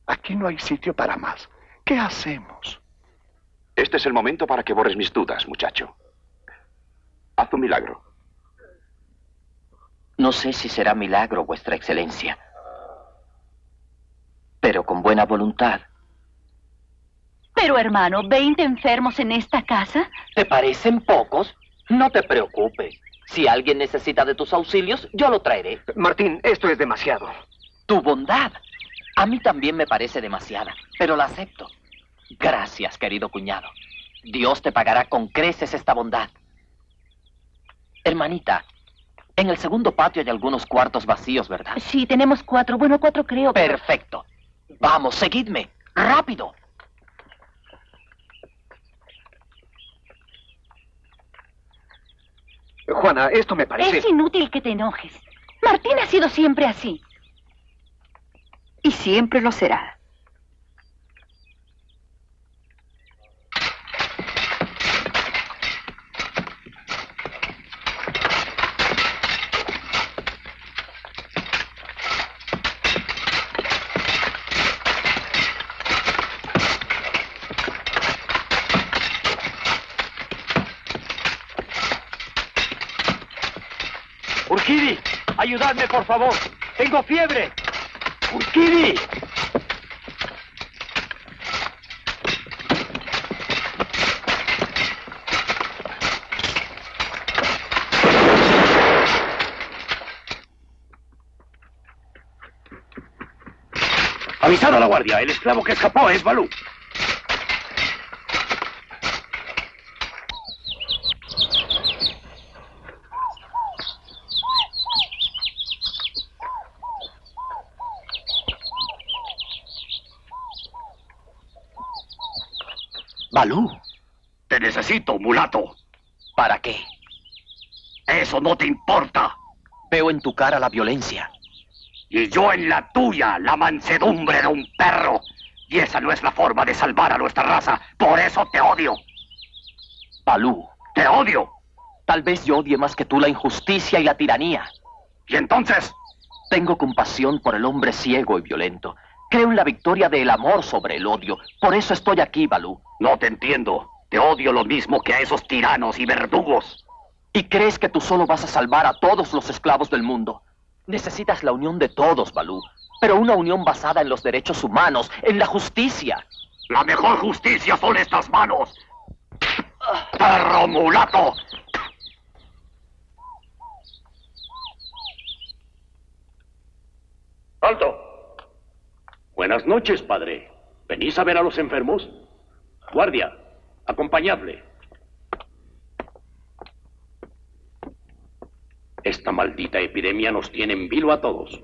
Aquí no hay sitio para más. ¿Qué hacemos? Este es el momento para que borres mis dudas, muchacho. Haz un milagro. No sé si será milagro, vuestra excelencia. Pero con buena voluntad. Pero hermano, ¿veinte enfermos en esta casa? ¿Te parecen pocos? No te preocupes. Si alguien necesita de tus auxilios, yo lo traeré. Martín, esto es demasiado. Tu bondad. A mí también me parece demasiada, pero la acepto. Gracias, querido cuñado. Dios te pagará con creces esta bondad. Hermanita, en el segundo patio hay algunos cuartos vacíos, ¿verdad? Sí, tenemos cuatro. Bueno, cuatro creo. pero- Perfecto. Vamos, seguidme. Rápido. Juana, esto me parece... Es inútil que te enojes. Martín ha sido siempre así. Y siempre lo será. Urquidi, por favor. Tengo fiebre. Urquidi. Avisad a la guardia. El esclavo que escapó es Balú. Balú. Te necesito, mulato. ¿Para qué? Eso no te importa. Veo en tu cara la violencia. Y yo en la tuya, la mansedumbre de un perro. Y esa no es la forma de salvar a nuestra raza. Por eso te odio. Balú. Te odio. Tal vez yo odie más que tú la injusticia y la tiranía. ¿Y entonces? Tengo compasión por el hombre ciego y violento. Creo en la victoria del amor sobre el odio. Por eso estoy aquí, Balú. No te entiendo. Te odio lo mismo que a esos tiranos y verdugos. ¿Y crees que tú solo vas a salvar a todos los esclavos del mundo? Necesitas la unión de todos, Balú. pero una unión basada en los derechos humanos, en la justicia. La mejor justicia son estas manos. ¡Perro mulato! ¡Alto! Buenas noches, padre. ¿Venís a ver a los enfermos? Guardia, acompañadle. Esta maldita epidemia nos tiene en vilo a todos.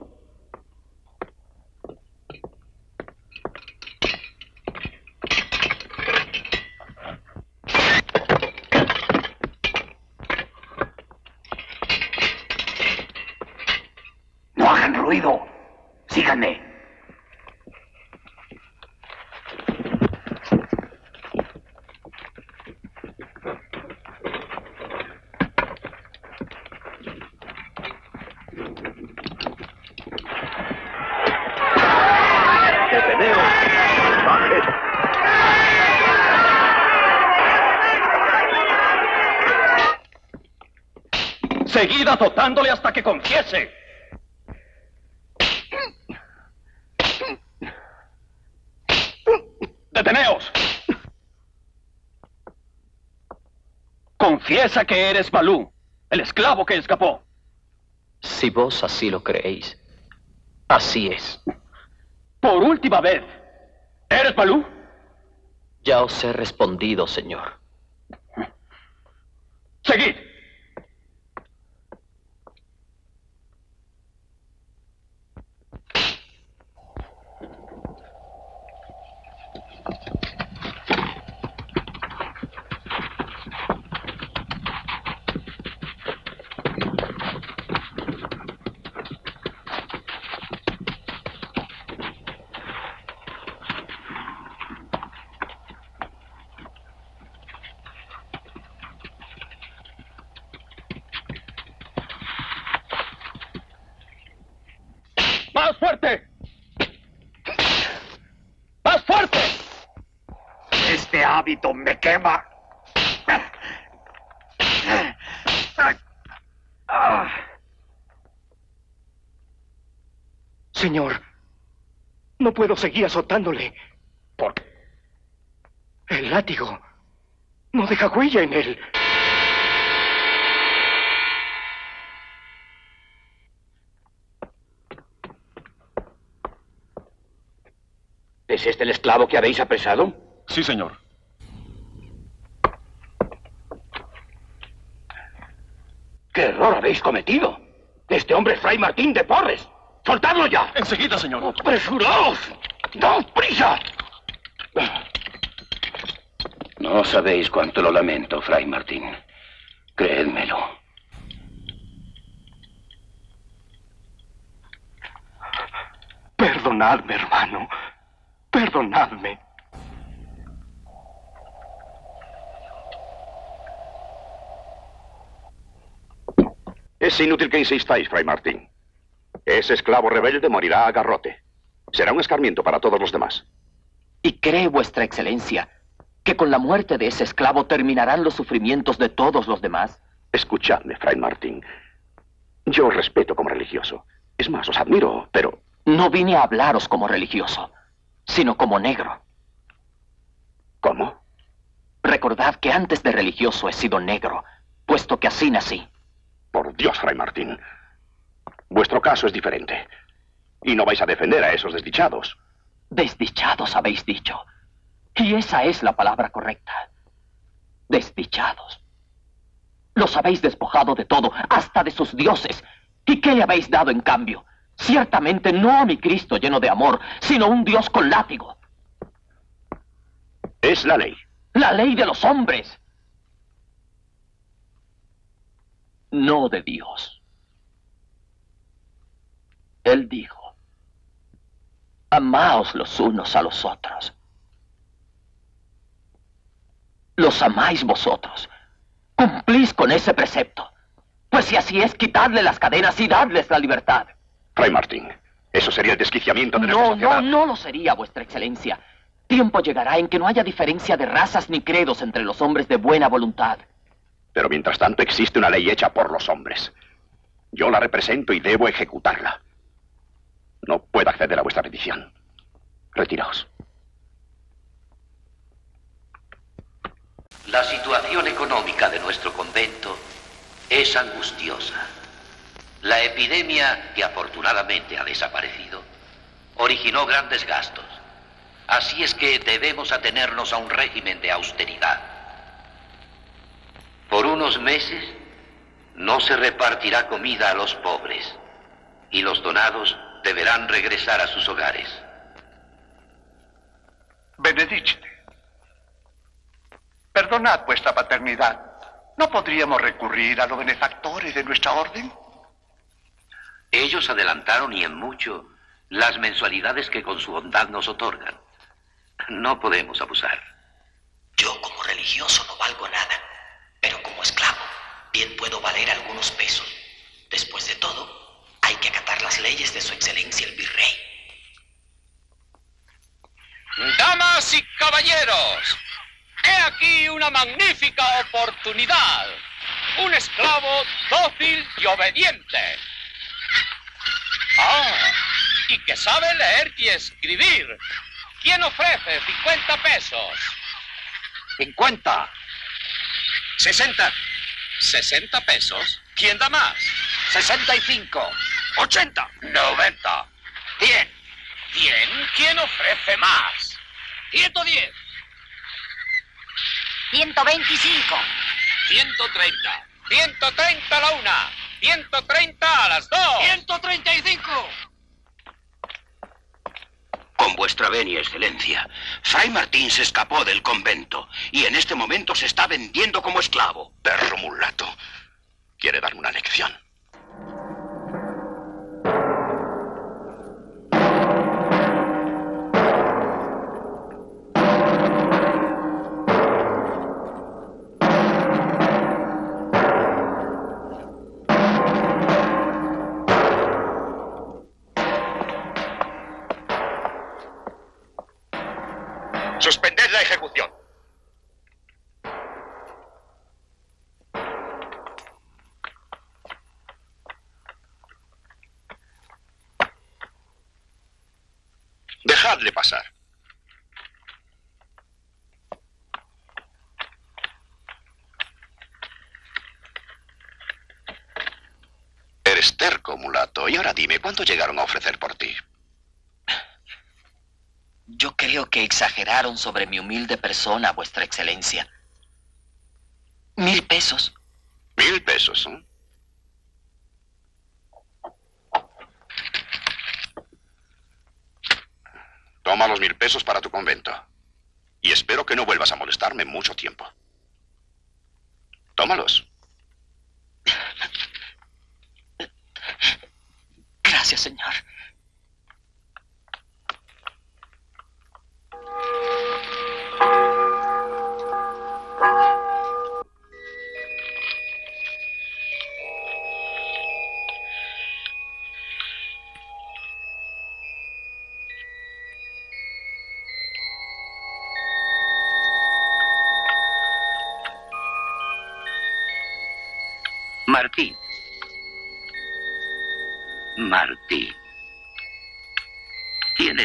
Hasta que confiese. ¡Deteneos! Confiesa que eres Balú, el esclavo que escapó. Si vos así lo creéis, así es. Por última vez, ¿eres Balú? Ya os he respondido, señor. Seguid. ¡Más fuerte! ¡Más fuerte! Este hábito me quema. Señor, seguir azotándole. ¿Por qué? El látigo no deja huella en él. ¿Es este el esclavo que habéis apresado? Sí, señor. ¡Qué error habéis cometido! Este hombre es Fray Martín de Porres. ¡Soltadlo ya! Enseguida, señor. ¡Apresuraos! ¡Daos prisa! No sabéis cuánto lo lamento, Fray Martín. Creédmelo. Perdonadme, hermano. Perdonadme. Es inútil que insistáis, Fray Martín. Ese esclavo rebelde morirá a garrote. Será un escarmiento para todos los demás. ¿Y cree vuestra excelencia que con la muerte de ese esclavo terminarán los sufrimientos de todos los demás? Escuchadme, Fray Martín. Yo os respeto como religioso. Es más, os admiro, pero... No vine a hablaros como religioso, sino como negro. ¿Cómo? Recordad que antes de religioso he sido negro, puesto que así nací. Por Dios, Fray Martín. Vuestro caso es diferente. Y no vais a defender a esos desdichados. Desdichados habéis dicho. Y esa es la palabra correcta. Desdichados. Los habéis despojado de todo, hasta de sus dioses. ¿Y qué le habéis dado en cambio? Ciertamente no a mi Cristo lleno de amor, sino un Dios con látigo. Es la ley. La ley de los hombres. No de Dios. Él dijo, amaos los unos a los otros. Los amáis vosotros. Cumplís con ese precepto. Pues si así es, quitadle las cadenas y dadles la libertad. Fray Martín, eso sería el desquiciamiento de No, nuestra sociedad. no, no lo sería, vuestra excelencia. Tiempo llegará en que no haya diferencia de razas ni credos entre los hombres de buena voluntad. Pero mientras tanto existe una ley hecha por los hombres. Yo la represento y debo ejecutarla. No puedo acceder a vuestra petición. Retiraos. La situación económica de nuestro convento es angustiosa. La epidemia, que afortunadamente ha desaparecido, originó grandes gastos. Así es que debemos atenernos a un régimen de austeridad. Por unos meses no se repartirá comida a los pobres y los donados deberán regresar a sus hogares. Benedicite, perdonad vuestra paternidad. ¿No podríamos recurrir a los benefactores de nuestra orden? Ellos adelantaron y en mucho las mensualidades que con su bondad nos otorgan. No podemos abusar. Yo como religioso no valgo nada, pero como esclavo bien puedo valer algunos pesos. Después de todo, hay que acatar las leyes de su excelencia el virrey. Damas y caballeros, he aquí una magnífica oportunidad. Un esclavo dócil y obediente. Ah, y que sabe leer y escribir. ¿Quién ofrece 50 pesos? 50. 60. 60 pesos. ¿Quién da más? 65. 80. 90. 100. 100. ¿Quién ofrece más? 110. 125. 130. 130 a la una. 130 a las dos. 135. Con vuestra venia, excelencia, Fray Martín se escapó del convento y en este momento se está vendiendo como esclavo. Perro mulato. Quiere darme una lección. ¿Cuánto llegaron a ofrecer por ti? Yo creo que exageraron sobre mi humilde persona, vuestra excelencia. Mil pesos. Mil pesos, ¿eh? Toma los mil pesos para tu convento. Y espero que no vuelvas a molestarme mucho tiempo. Tómalos.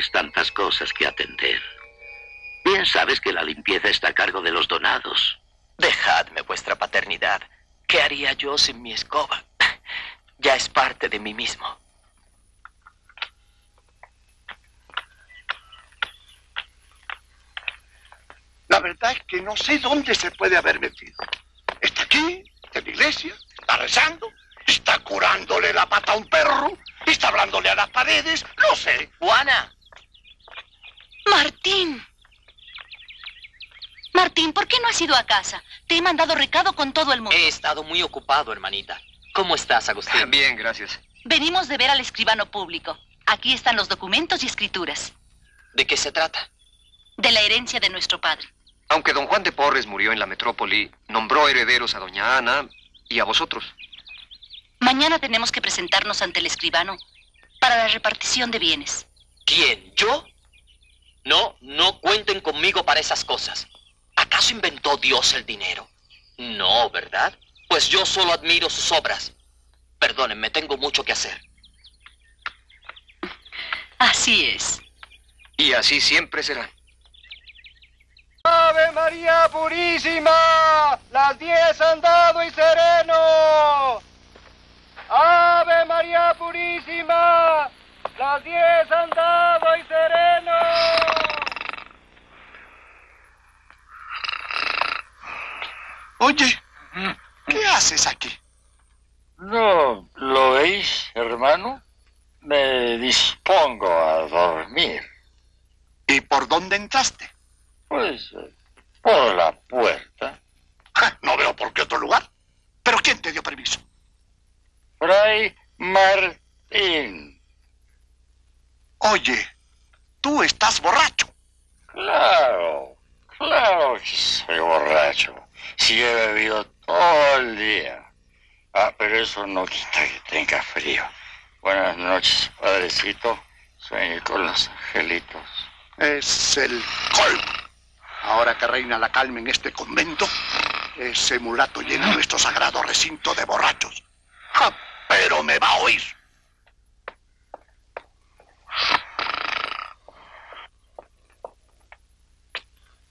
Tienes tantas cosas que atender. Bien sabes que la limpieza está a cargo de los donados. Dejadme vuestra paternidad. ¿Qué haría yo sin mi escoba? *laughs* Ya es parte de mí mismo. La verdad es que no sé dónde se puede haber metido. Está aquí, en la iglesia, está rezando, está curándole la pata a un perro, está hablándole a las paredes, no sé. Juana. Martín. Martín, ¿por qué no has ido a casa? Te he mandado recado con todo el mundo. He estado muy ocupado, hermanita. ¿Cómo estás, Agustín? *laughs* Bien, gracias. Venimos de ver al escribano público. Aquí están los documentos y escrituras. ¿De qué se trata? De la herencia de nuestro padre. Aunque don Juan de Porres murió en la metrópoli, nombró herederos a doña Ana y a vosotros. Mañana tenemos que presentarnos ante el escribano para la repartición de bienes. ¿Quién? ¿Yo? No, no cuenten conmigo para esas cosas. ¿Acaso inventó Dios el dinero? No, ¿verdad? Pues yo solo admiro sus obras. Perdónenme, tengo mucho que hacer. Así es. Y así siempre será. ¡Ave María Purísima! ¡Las diez han dado y sereno! ¡Ave María Purísima! ¡Las diez han dado y sereno! Oye, ¿qué haces aquí? ¿No lo veis, hermano? Me dispongo a dormir. ¿Y por dónde entraste? Pues eh, por la puerta. Ja, No veo por qué otro lugar. ¿Pero quién te dio permiso? Fray Martín. Oye, tú estás borracho. Claro, claro que soy borracho. Si he bebido todo el día. Ah, pero eso no quita que tenga frío. Buenas noches, padrecito. Sueñe con los angelitos. Es el colmo. Ahora que reina la calma en este convento, ese mulato llena nuestro sagrado recinto de borrachos. Ja, pero me va a oír.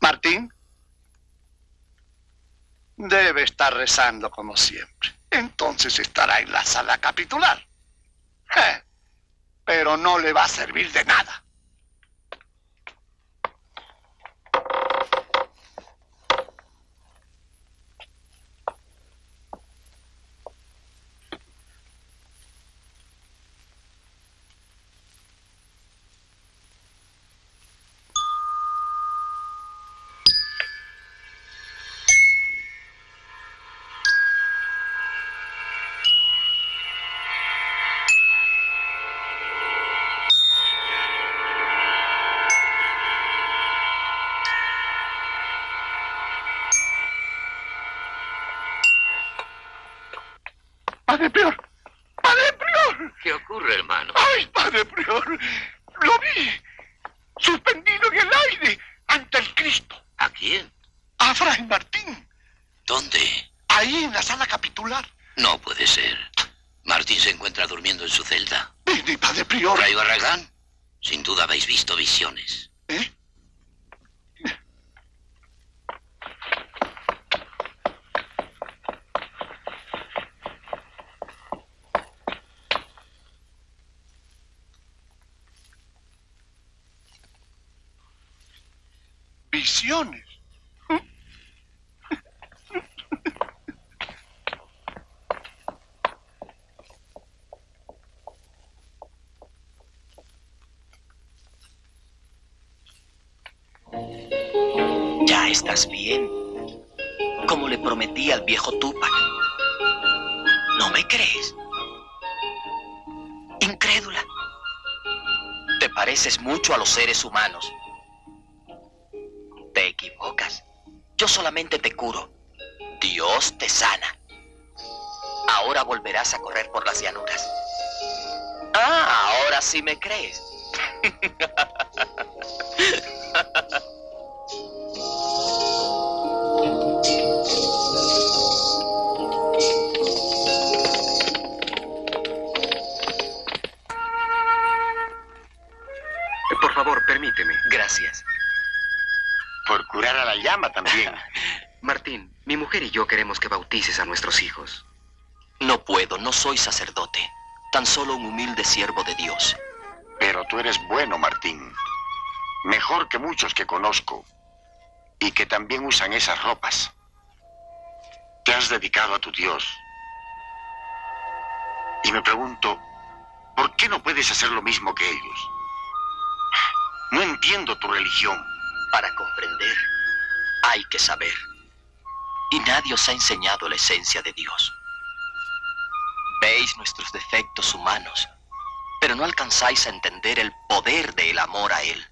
Martín debe estar rezando como siempre. Entonces estará en la sala capitular. Eh, pero no le va a servir de nada. Padre Prior, Padre Prior. ¿Qué ocurre, hermano? ¡Ay, Padre Prior! Te equivocas. Yo solamente te curo. Dios te sana. Ahora volverás a correr por las llanuras. Ah, ahora sí me crees. Favor, permíteme. Gracias. Por curar a la llama también. *laughs* Martín, mi mujer y yo queremos que bautices a nuestros hijos. No puedo, no soy sacerdote. Tan solo un humilde siervo de Dios. Pero tú eres bueno, Martín. Mejor que muchos que conozco. Y que también usan esas ropas. Te has dedicado a tu Dios. Y me pregunto, ¿por qué no puedes hacer lo mismo que ellos? No entiendo tu religión. Para comprender, hay que saber. Y nadie os ha enseñado la esencia de Dios. Veis nuestros defectos humanos, pero no alcanzáis a entender el poder del amor a Él.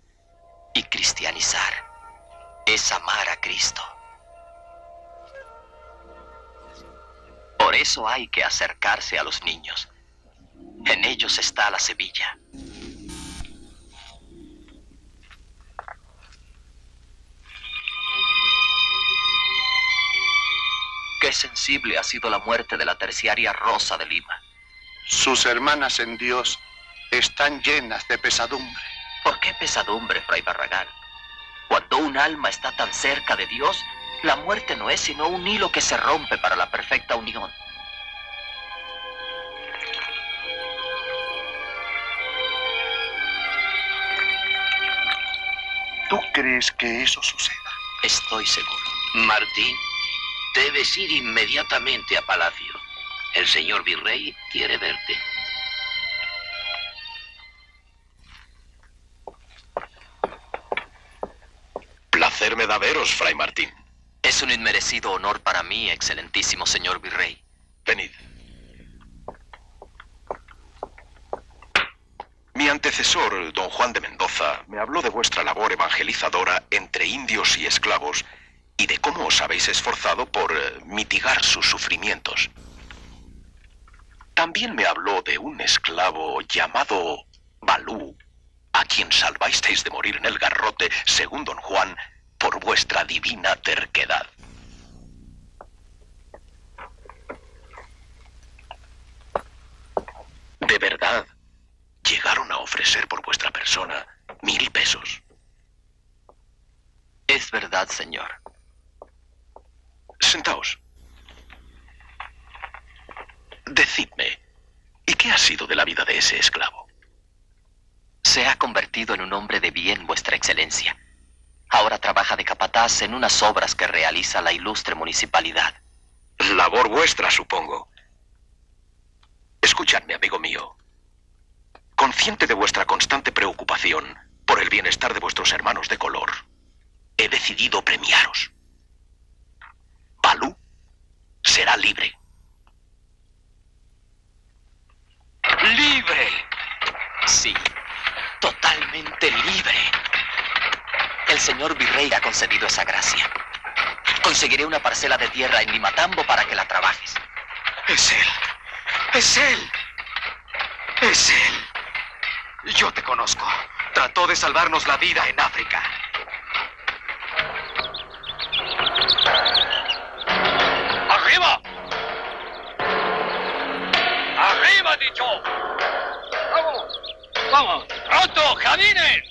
Y cristianizar es amar a Cristo. Por eso hay que acercarse a los niños. En ellos está la semilla. Qué sensible ha sido la muerte de la terciaria Rosa de Lima. Sus hermanas en Dios están llenas de pesadumbre. ¿Por qué pesadumbre, Fray Barragán? Cuando un alma está tan cerca de Dios, la muerte no es sino un hilo que se rompe para la perfecta unión. ¿Tú crees que eso suceda? Estoy seguro. Martín, debes ir inmediatamente a Palacio. El señor virrey quiere verte. Placer me da veros, Fray Martín. Es un inmerecido honor para mí, excelentísimo señor virrey. Venid. Mi antecesor, don Juan de Mendoza, me habló de vuestra labor evangelizadora entre indios y esclavos y de cómo os habéis esforzado por eh, mitigar sus sufrimientos. También me habló de un esclavo llamado Balú, a quien salvasteis de morir en el garrote, según don Juan, por vuestra divina terquedad. De verdad, llegaron a ofrecer por vuestra persona mil pesos. Es verdad, señor. Sentaos. Decidme, ¿y qué ha sido de la vida de ese esclavo? Se ha convertido en un hombre de bien, vuestra excelencia. Ahora trabaja de capataz en unas obras que realiza la ilustre municipalidad. Labor vuestra, supongo. Escuchadme, amigo mío. Consciente de vuestra constante preocupación por el bienestar de vuestros hermanos de color, he decidido premiaros. Balú será libre. ¡Libre! Sí, totalmente libre. El señor virrey ha concedido esa gracia. Conseguiré una parcela de tierra en Limatambo para que la trabajes. Es él. Es él. Es él. Yo te conozco. Trató de salvarnos la vida en África. ¡Vamos! ¡Vamos! ¡Pronto, caminen!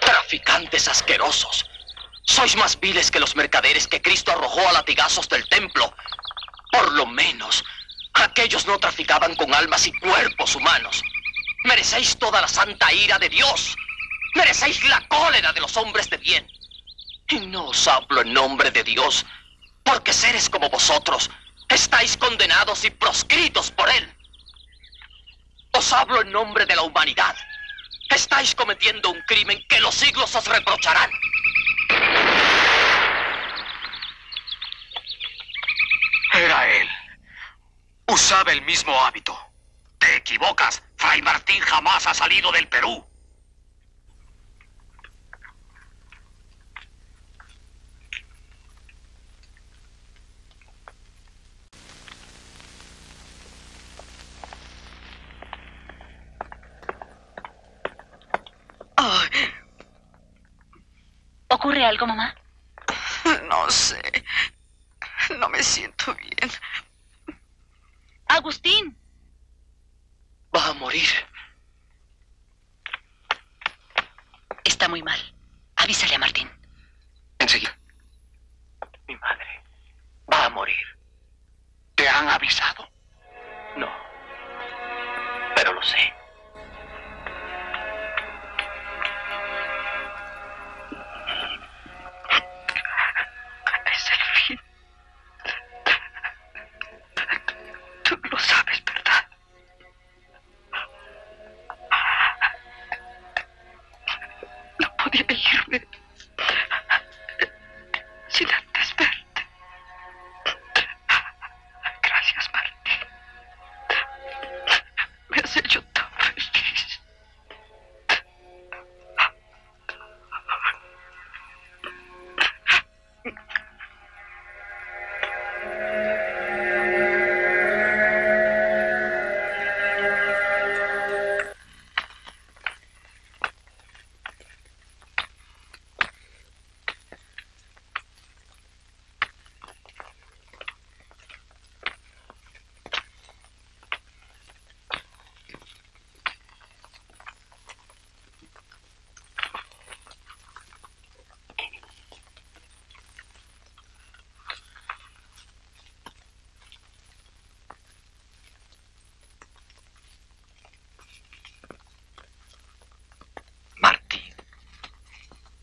Traficantes asquerosos. Sois más viles que los mercaderes que Cristo arrojó a latigazos del templo. Por lo menos, aquellos no traficaban con almas y cuerpos humanos. Merecéis toda la santa ira de Dios. Merecéis la cólera de los hombres de bien. Y no os hablo en nombre de Dios, porque seres como vosotros estáis condenados y proscritos por Él. Os hablo en nombre de la humanidad. Estáis cometiendo un crimen que los siglos os reprocharán. Era él. Usaba el mismo hábito. Te equivocas. Fray Martín jamás ha salido del Perú. ¿Ocurre algo, mamá? No sé. No me siento bien. Agustín. Va a morir. Está muy mal. Avísale a Martín. Enseguida. Mi madre va a morir. ¿Te han avisado? No. Pero lo sé.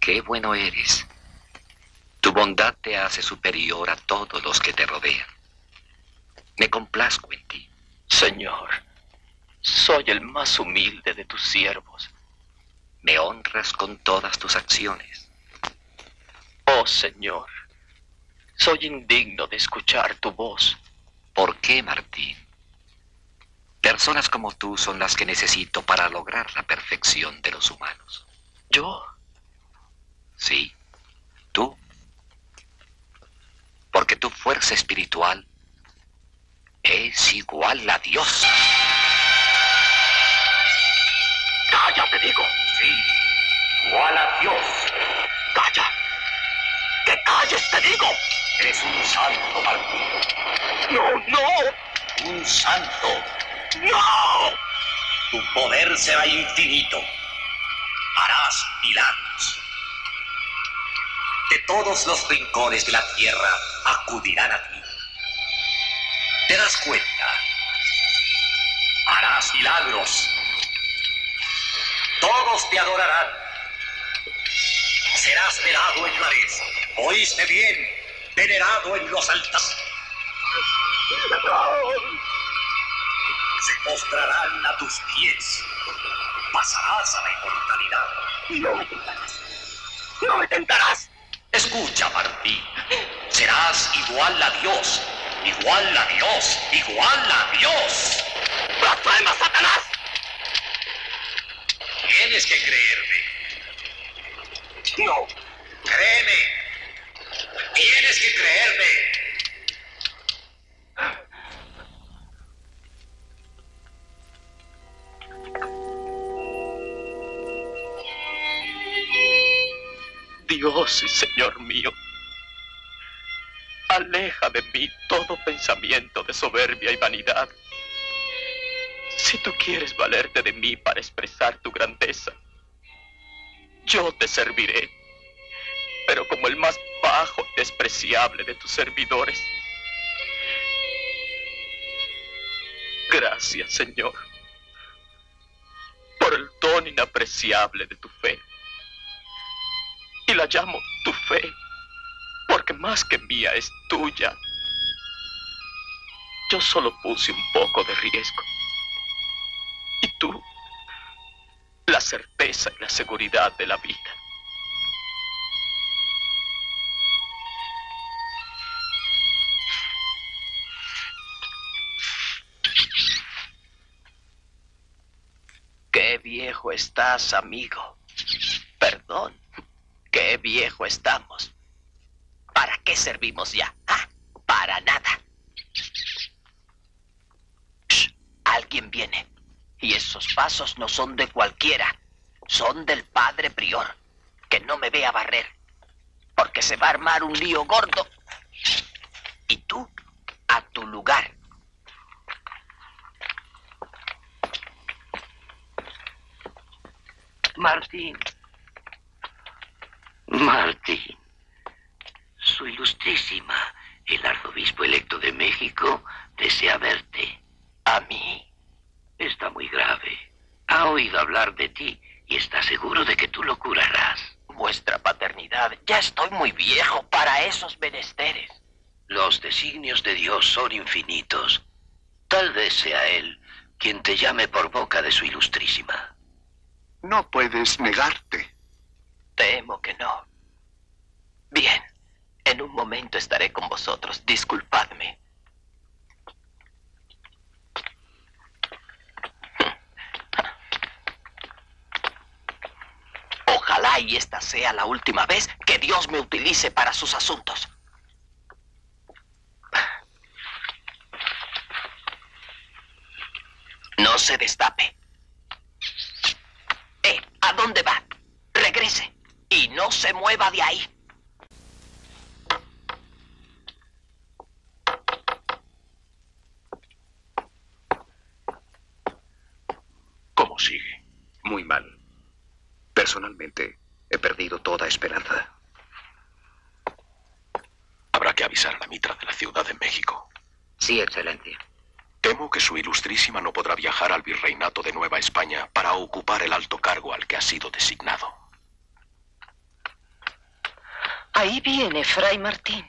Qué bueno eres. Tu bondad te hace superior a todos los que te rodean. Me complazco en ti. Señor, soy el más humilde de tus siervos. Me honras con todas tus acciones. Oh Señor, soy indigno de escuchar tu voz. ¿Por qué, Martín? Personas como tú son las que necesito para lograr la perfección de los humanos. ¿Yo? Será infinito. Harás milagros. De todos los rincones de la tierra acudirán a ti. ¿Te das cuenta? Harás milagros. Todos te adorarán. Serás venerado en mares. ¿Oíste bien? Venerado en los altares. Se postrarán a tus pies. A la inmortalidad. No me tentarás. No me tentarás. Escucha, Martín. Serás igual a Dios. Igual a Dios. Igual a Dios. ¡Blasfema, Satanás! Tienes que creerme. No. Créeme. Tienes que creerme. Y Señor mío, aleja de mí todo pensamiento de soberbia y vanidad. Si tú quieres valerte de mí para expresar tu grandeza, yo te serviré, pero como el más bajo y despreciable de tus servidores. Gracias, Señor, por el don inapreciable de tu fe. Y la llamo tu fe, porque más que mía es tuya. Yo solo puse un poco de riesgo. Y tú, la certeza y la seguridad de la vida. Qué viejo estás, amigo. Perdón. Qué viejo estamos. ¿Para qué servimos ya? ¿Ah? Para nada. Alguien viene. Y esos pasos no son de cualquiera. Son del padre prior. Que no me vea barrer. Porque se va a armar un lío gordo. Y tú, a tu lugar. Martín. Martín, su ilustrísima, el arzobispo electo de México, desea verte. ¿A mí? Está muy grave. Ha oído hablar de ti y está seguro de que tú lo curarás. Vuestra paternidad, ya estoy muy viejo para esos menesteres. Los designios de Dios son infinitos. Tal vez sea Él quien te llame por boca de su ilustrísima. No puedes negarte. Temo que no. Bien, en un momento estaré con vosotros. Disculpadme. Ojalá y esta sea la última vez que Dios me utilice para sus asuntos. No se destape. Eh, ¿a dónde va? Regrese y no se mueva de ahí. ¿Cómo sigue? Muy mal. Personalmente, he perdido toda esperanza. Habrá que avisar a la mitra de la Ciudad de México. Sí, Excelencia. Temo que su ilustrísima no podrá viajar al virreinato de Nueva España para ocupar el alto cargo al que ha sido designado. Ahí viene Fray Martín.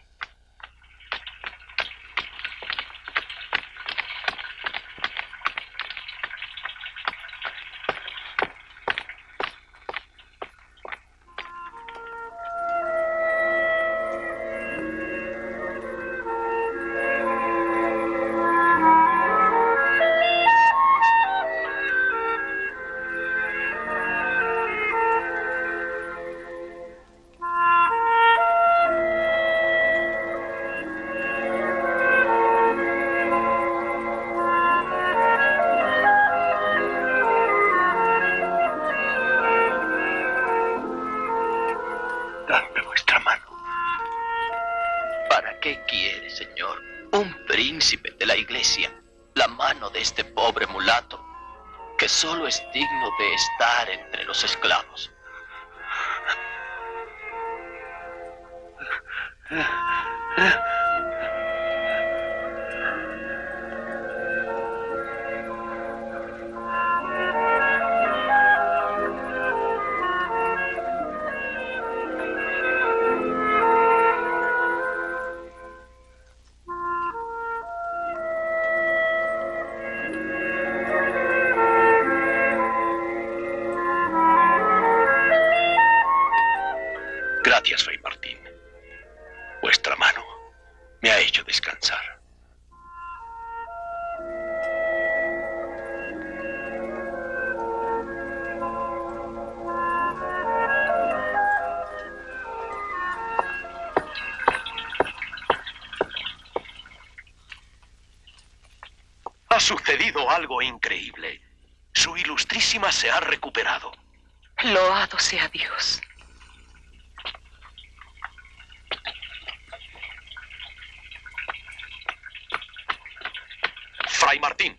Algo increíble. Su ilustrísima se ha recuperado. Loado sea Dios. Fray Martín.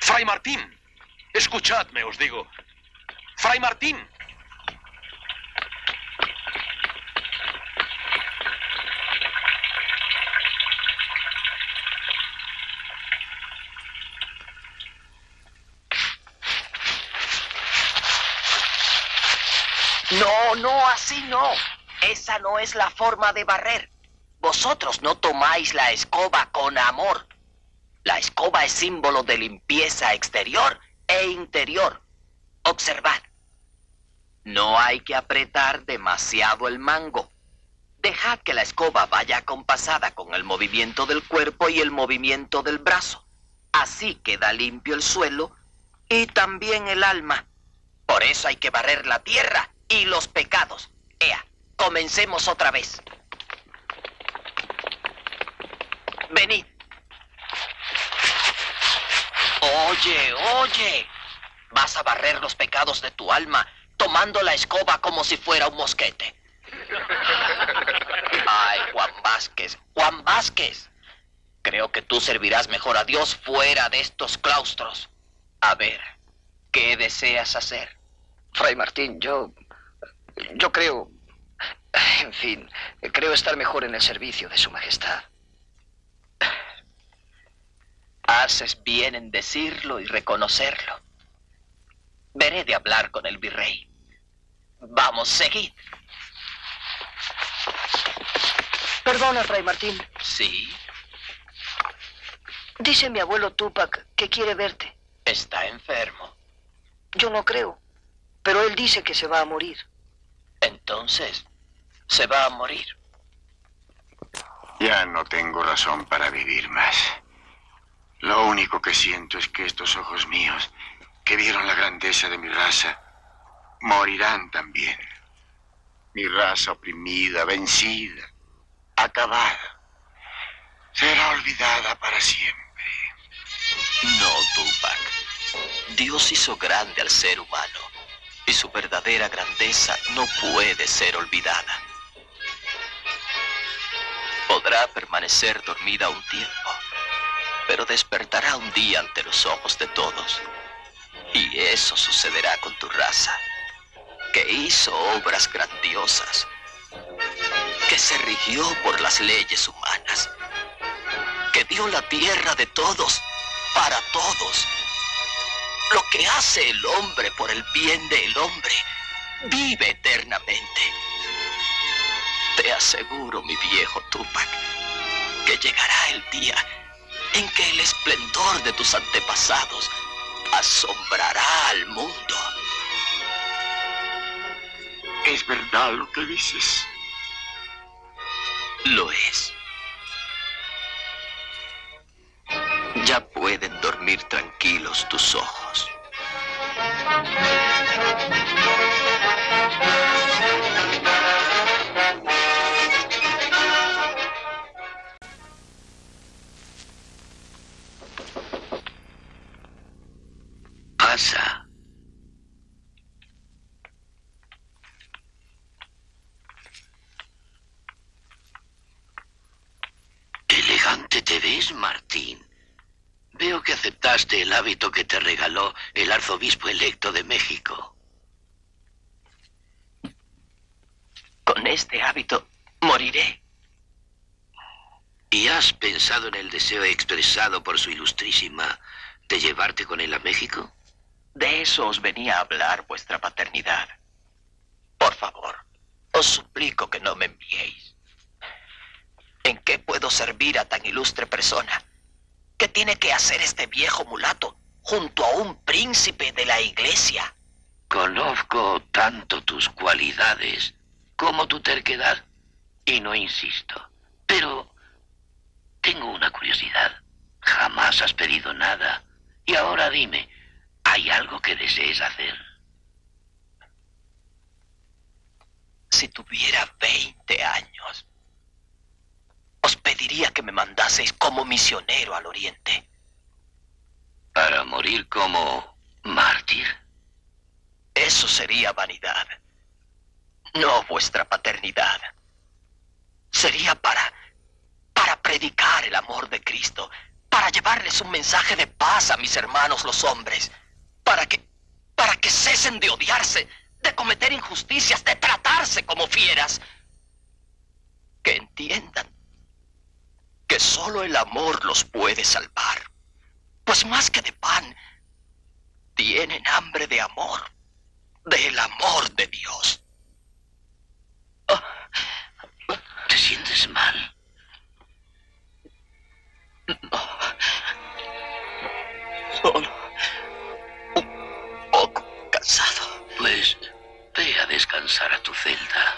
Fray Martín. Escuchadme, os digo. Fray Martín. No, no, así no. Esa no es la forma de barrer. Vosotros no tomáis la escoba con amor. La escoba es símbolo de limpieza exterior e interior. Observad. No hay que apretar demasiado el mango. Dejad que la escoba vaya acompasada con el movimiento del cuerpo y el movimiento del brazo. Así queda limpio el suelo y también el alma. Por eso hay que barrer la tierra y los pecados. Ea, comencemos otra vez. Venid. Oye, oye. Vas a barrer los pecados de tu alma tomando la escoba como si fuera un mosquete. Ay, Juan Vázquez, Juan Vázquez. Creo que tú servirás mejor a Dios fuera de estos claustros. A ver, ¿qué deseas hacer? Fray Martín, yo... Yo creo... En fin, creo estar mejor en el servicio de Su Majestad. Haces bien en decirlo y reconocerlo. Veré de hablar con el virrey. Vamos, seguid. Perdona, Fray Martín. Sí, Dice mi abuelo Tupac que quiere verte. está enfermo. Yo no creo. Pero él dice que se va a morir. Entonces, se va a morir. Ya no tengo razón para vivir más. Lo único que siento es que estos ojos míos, que vieron la grandeza de mi raza, morirán también. Mi raza oprimida, vencida, acabada, será olvidada para siempre. No, Tupac. Dios hizo grande al ser humano y su verdadera grandeza no puede ser olvidada. Podrá permanecer dormida un tiempo, pero despertará un día ante los ojos de todos. Y eso sucederá con tu raza, que hizo obras grandiosas, que se rigió por las leyes humanas, que dio la tierra de todos para todos, lo que hace el hombre por el bien del hombre, vive eternamente. Te aseguro, mi viejo Tupac, que llegará el día en que el esplendor de tus antepasados asombrará al mundo. Es verdad lo que dices. Lo es. Ya pueden dormir tranquilos tus ojos. Pasa. Aceptaste el hábito que te regaló el arzobispo electo de México. Con este hábito moriré. ¿Y has pensado en el deseo expresado por su ilustrísima de llevarte con él a México? De eso os venía a hablar vuestra paternidad. Por favor, os suplico que no me enviéis. ¿En qué puedo servir a tan ilustre persona? ¿Qué tiene que hacer este viejo mulato junto a un príncipe de la iglesia? Conozco tanto tus cualidades como tu terquedad y no insisto. Pero tengo una curiosidad. Jamás has pedido nada. Y ahora dime, ¿hay algo que desees hacer? Si tuviera 20 años, os pediría que me mandaseis como misionero al oriente. ¿Para morir como mártir? Eso sería vanidad. No vuestra paternidad. Sería para para predicar el amor de Cristo, para llevarles un mensaje de paz a mis hermanos los hombres, para que para que cesen de odiarse, de cometer injusticias, de tratarse como fieras. Que entiendan que solo el amor los puede salvar. Pues más que de pan, tienen hambre de amor, del amor de Dios. ¿Te sientes mal? Solo un poco cansado. Pues ve a descansar a tu celda.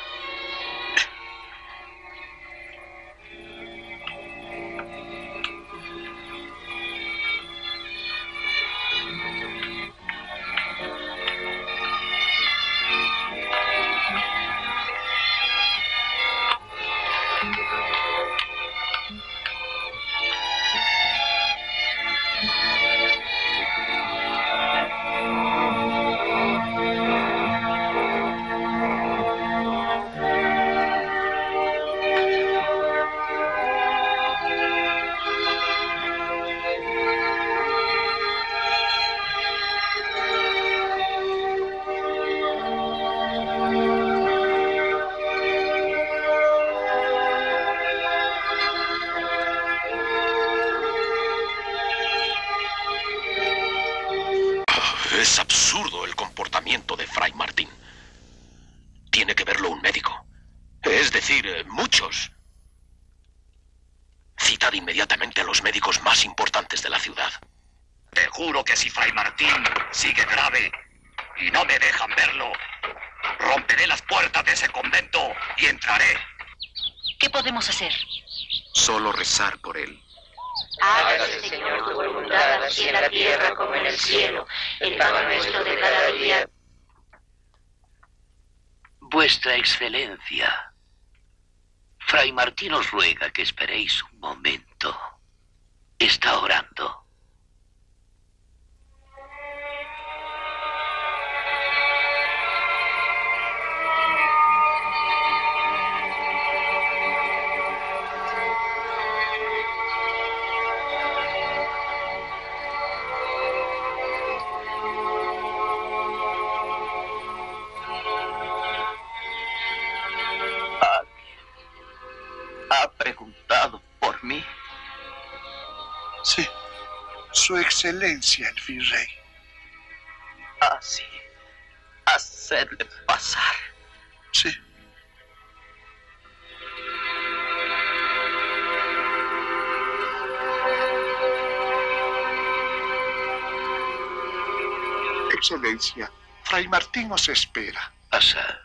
Martín os espera. Pasa.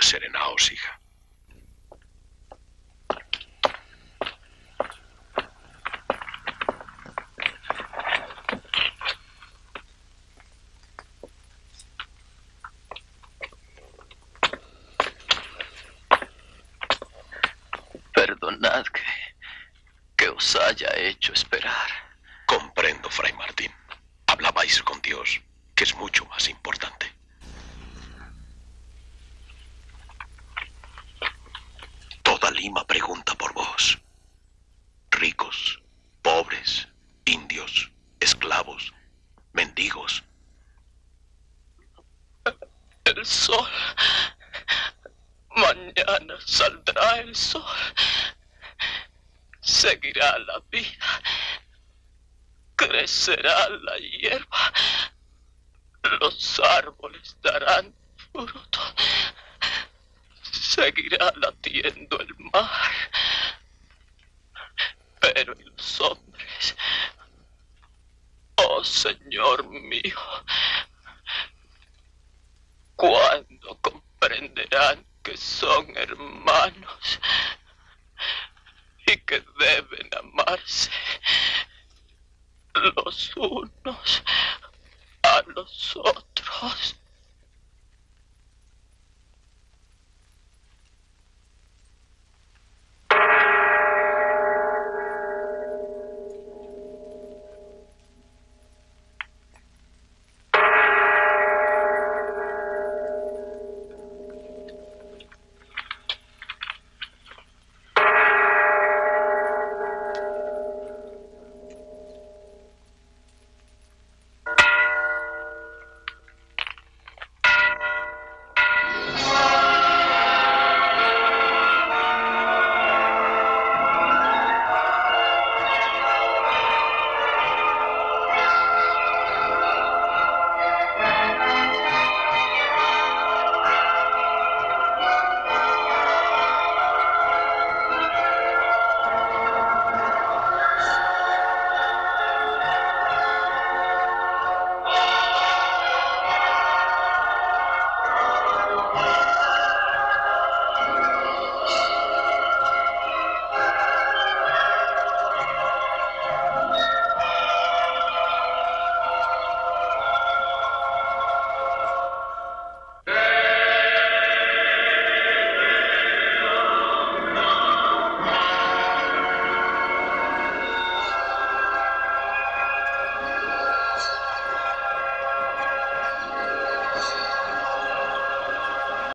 Serenaos, hija. Perdonad que, que os haya hecho esperar. Comprendo, Fray Martín. Con Dios, que es mucho más importante. Toda Lima pregunta por vos. Ricos, pobres, indios, esclavos, mendigos. El sol. Mañana saldrá el sol. Seguirá la vida. Crecerá la hierba. Los árboles darán fruto. Seguirá latiendo el mar. Pero ¿y los hombres? Oh Señor mío,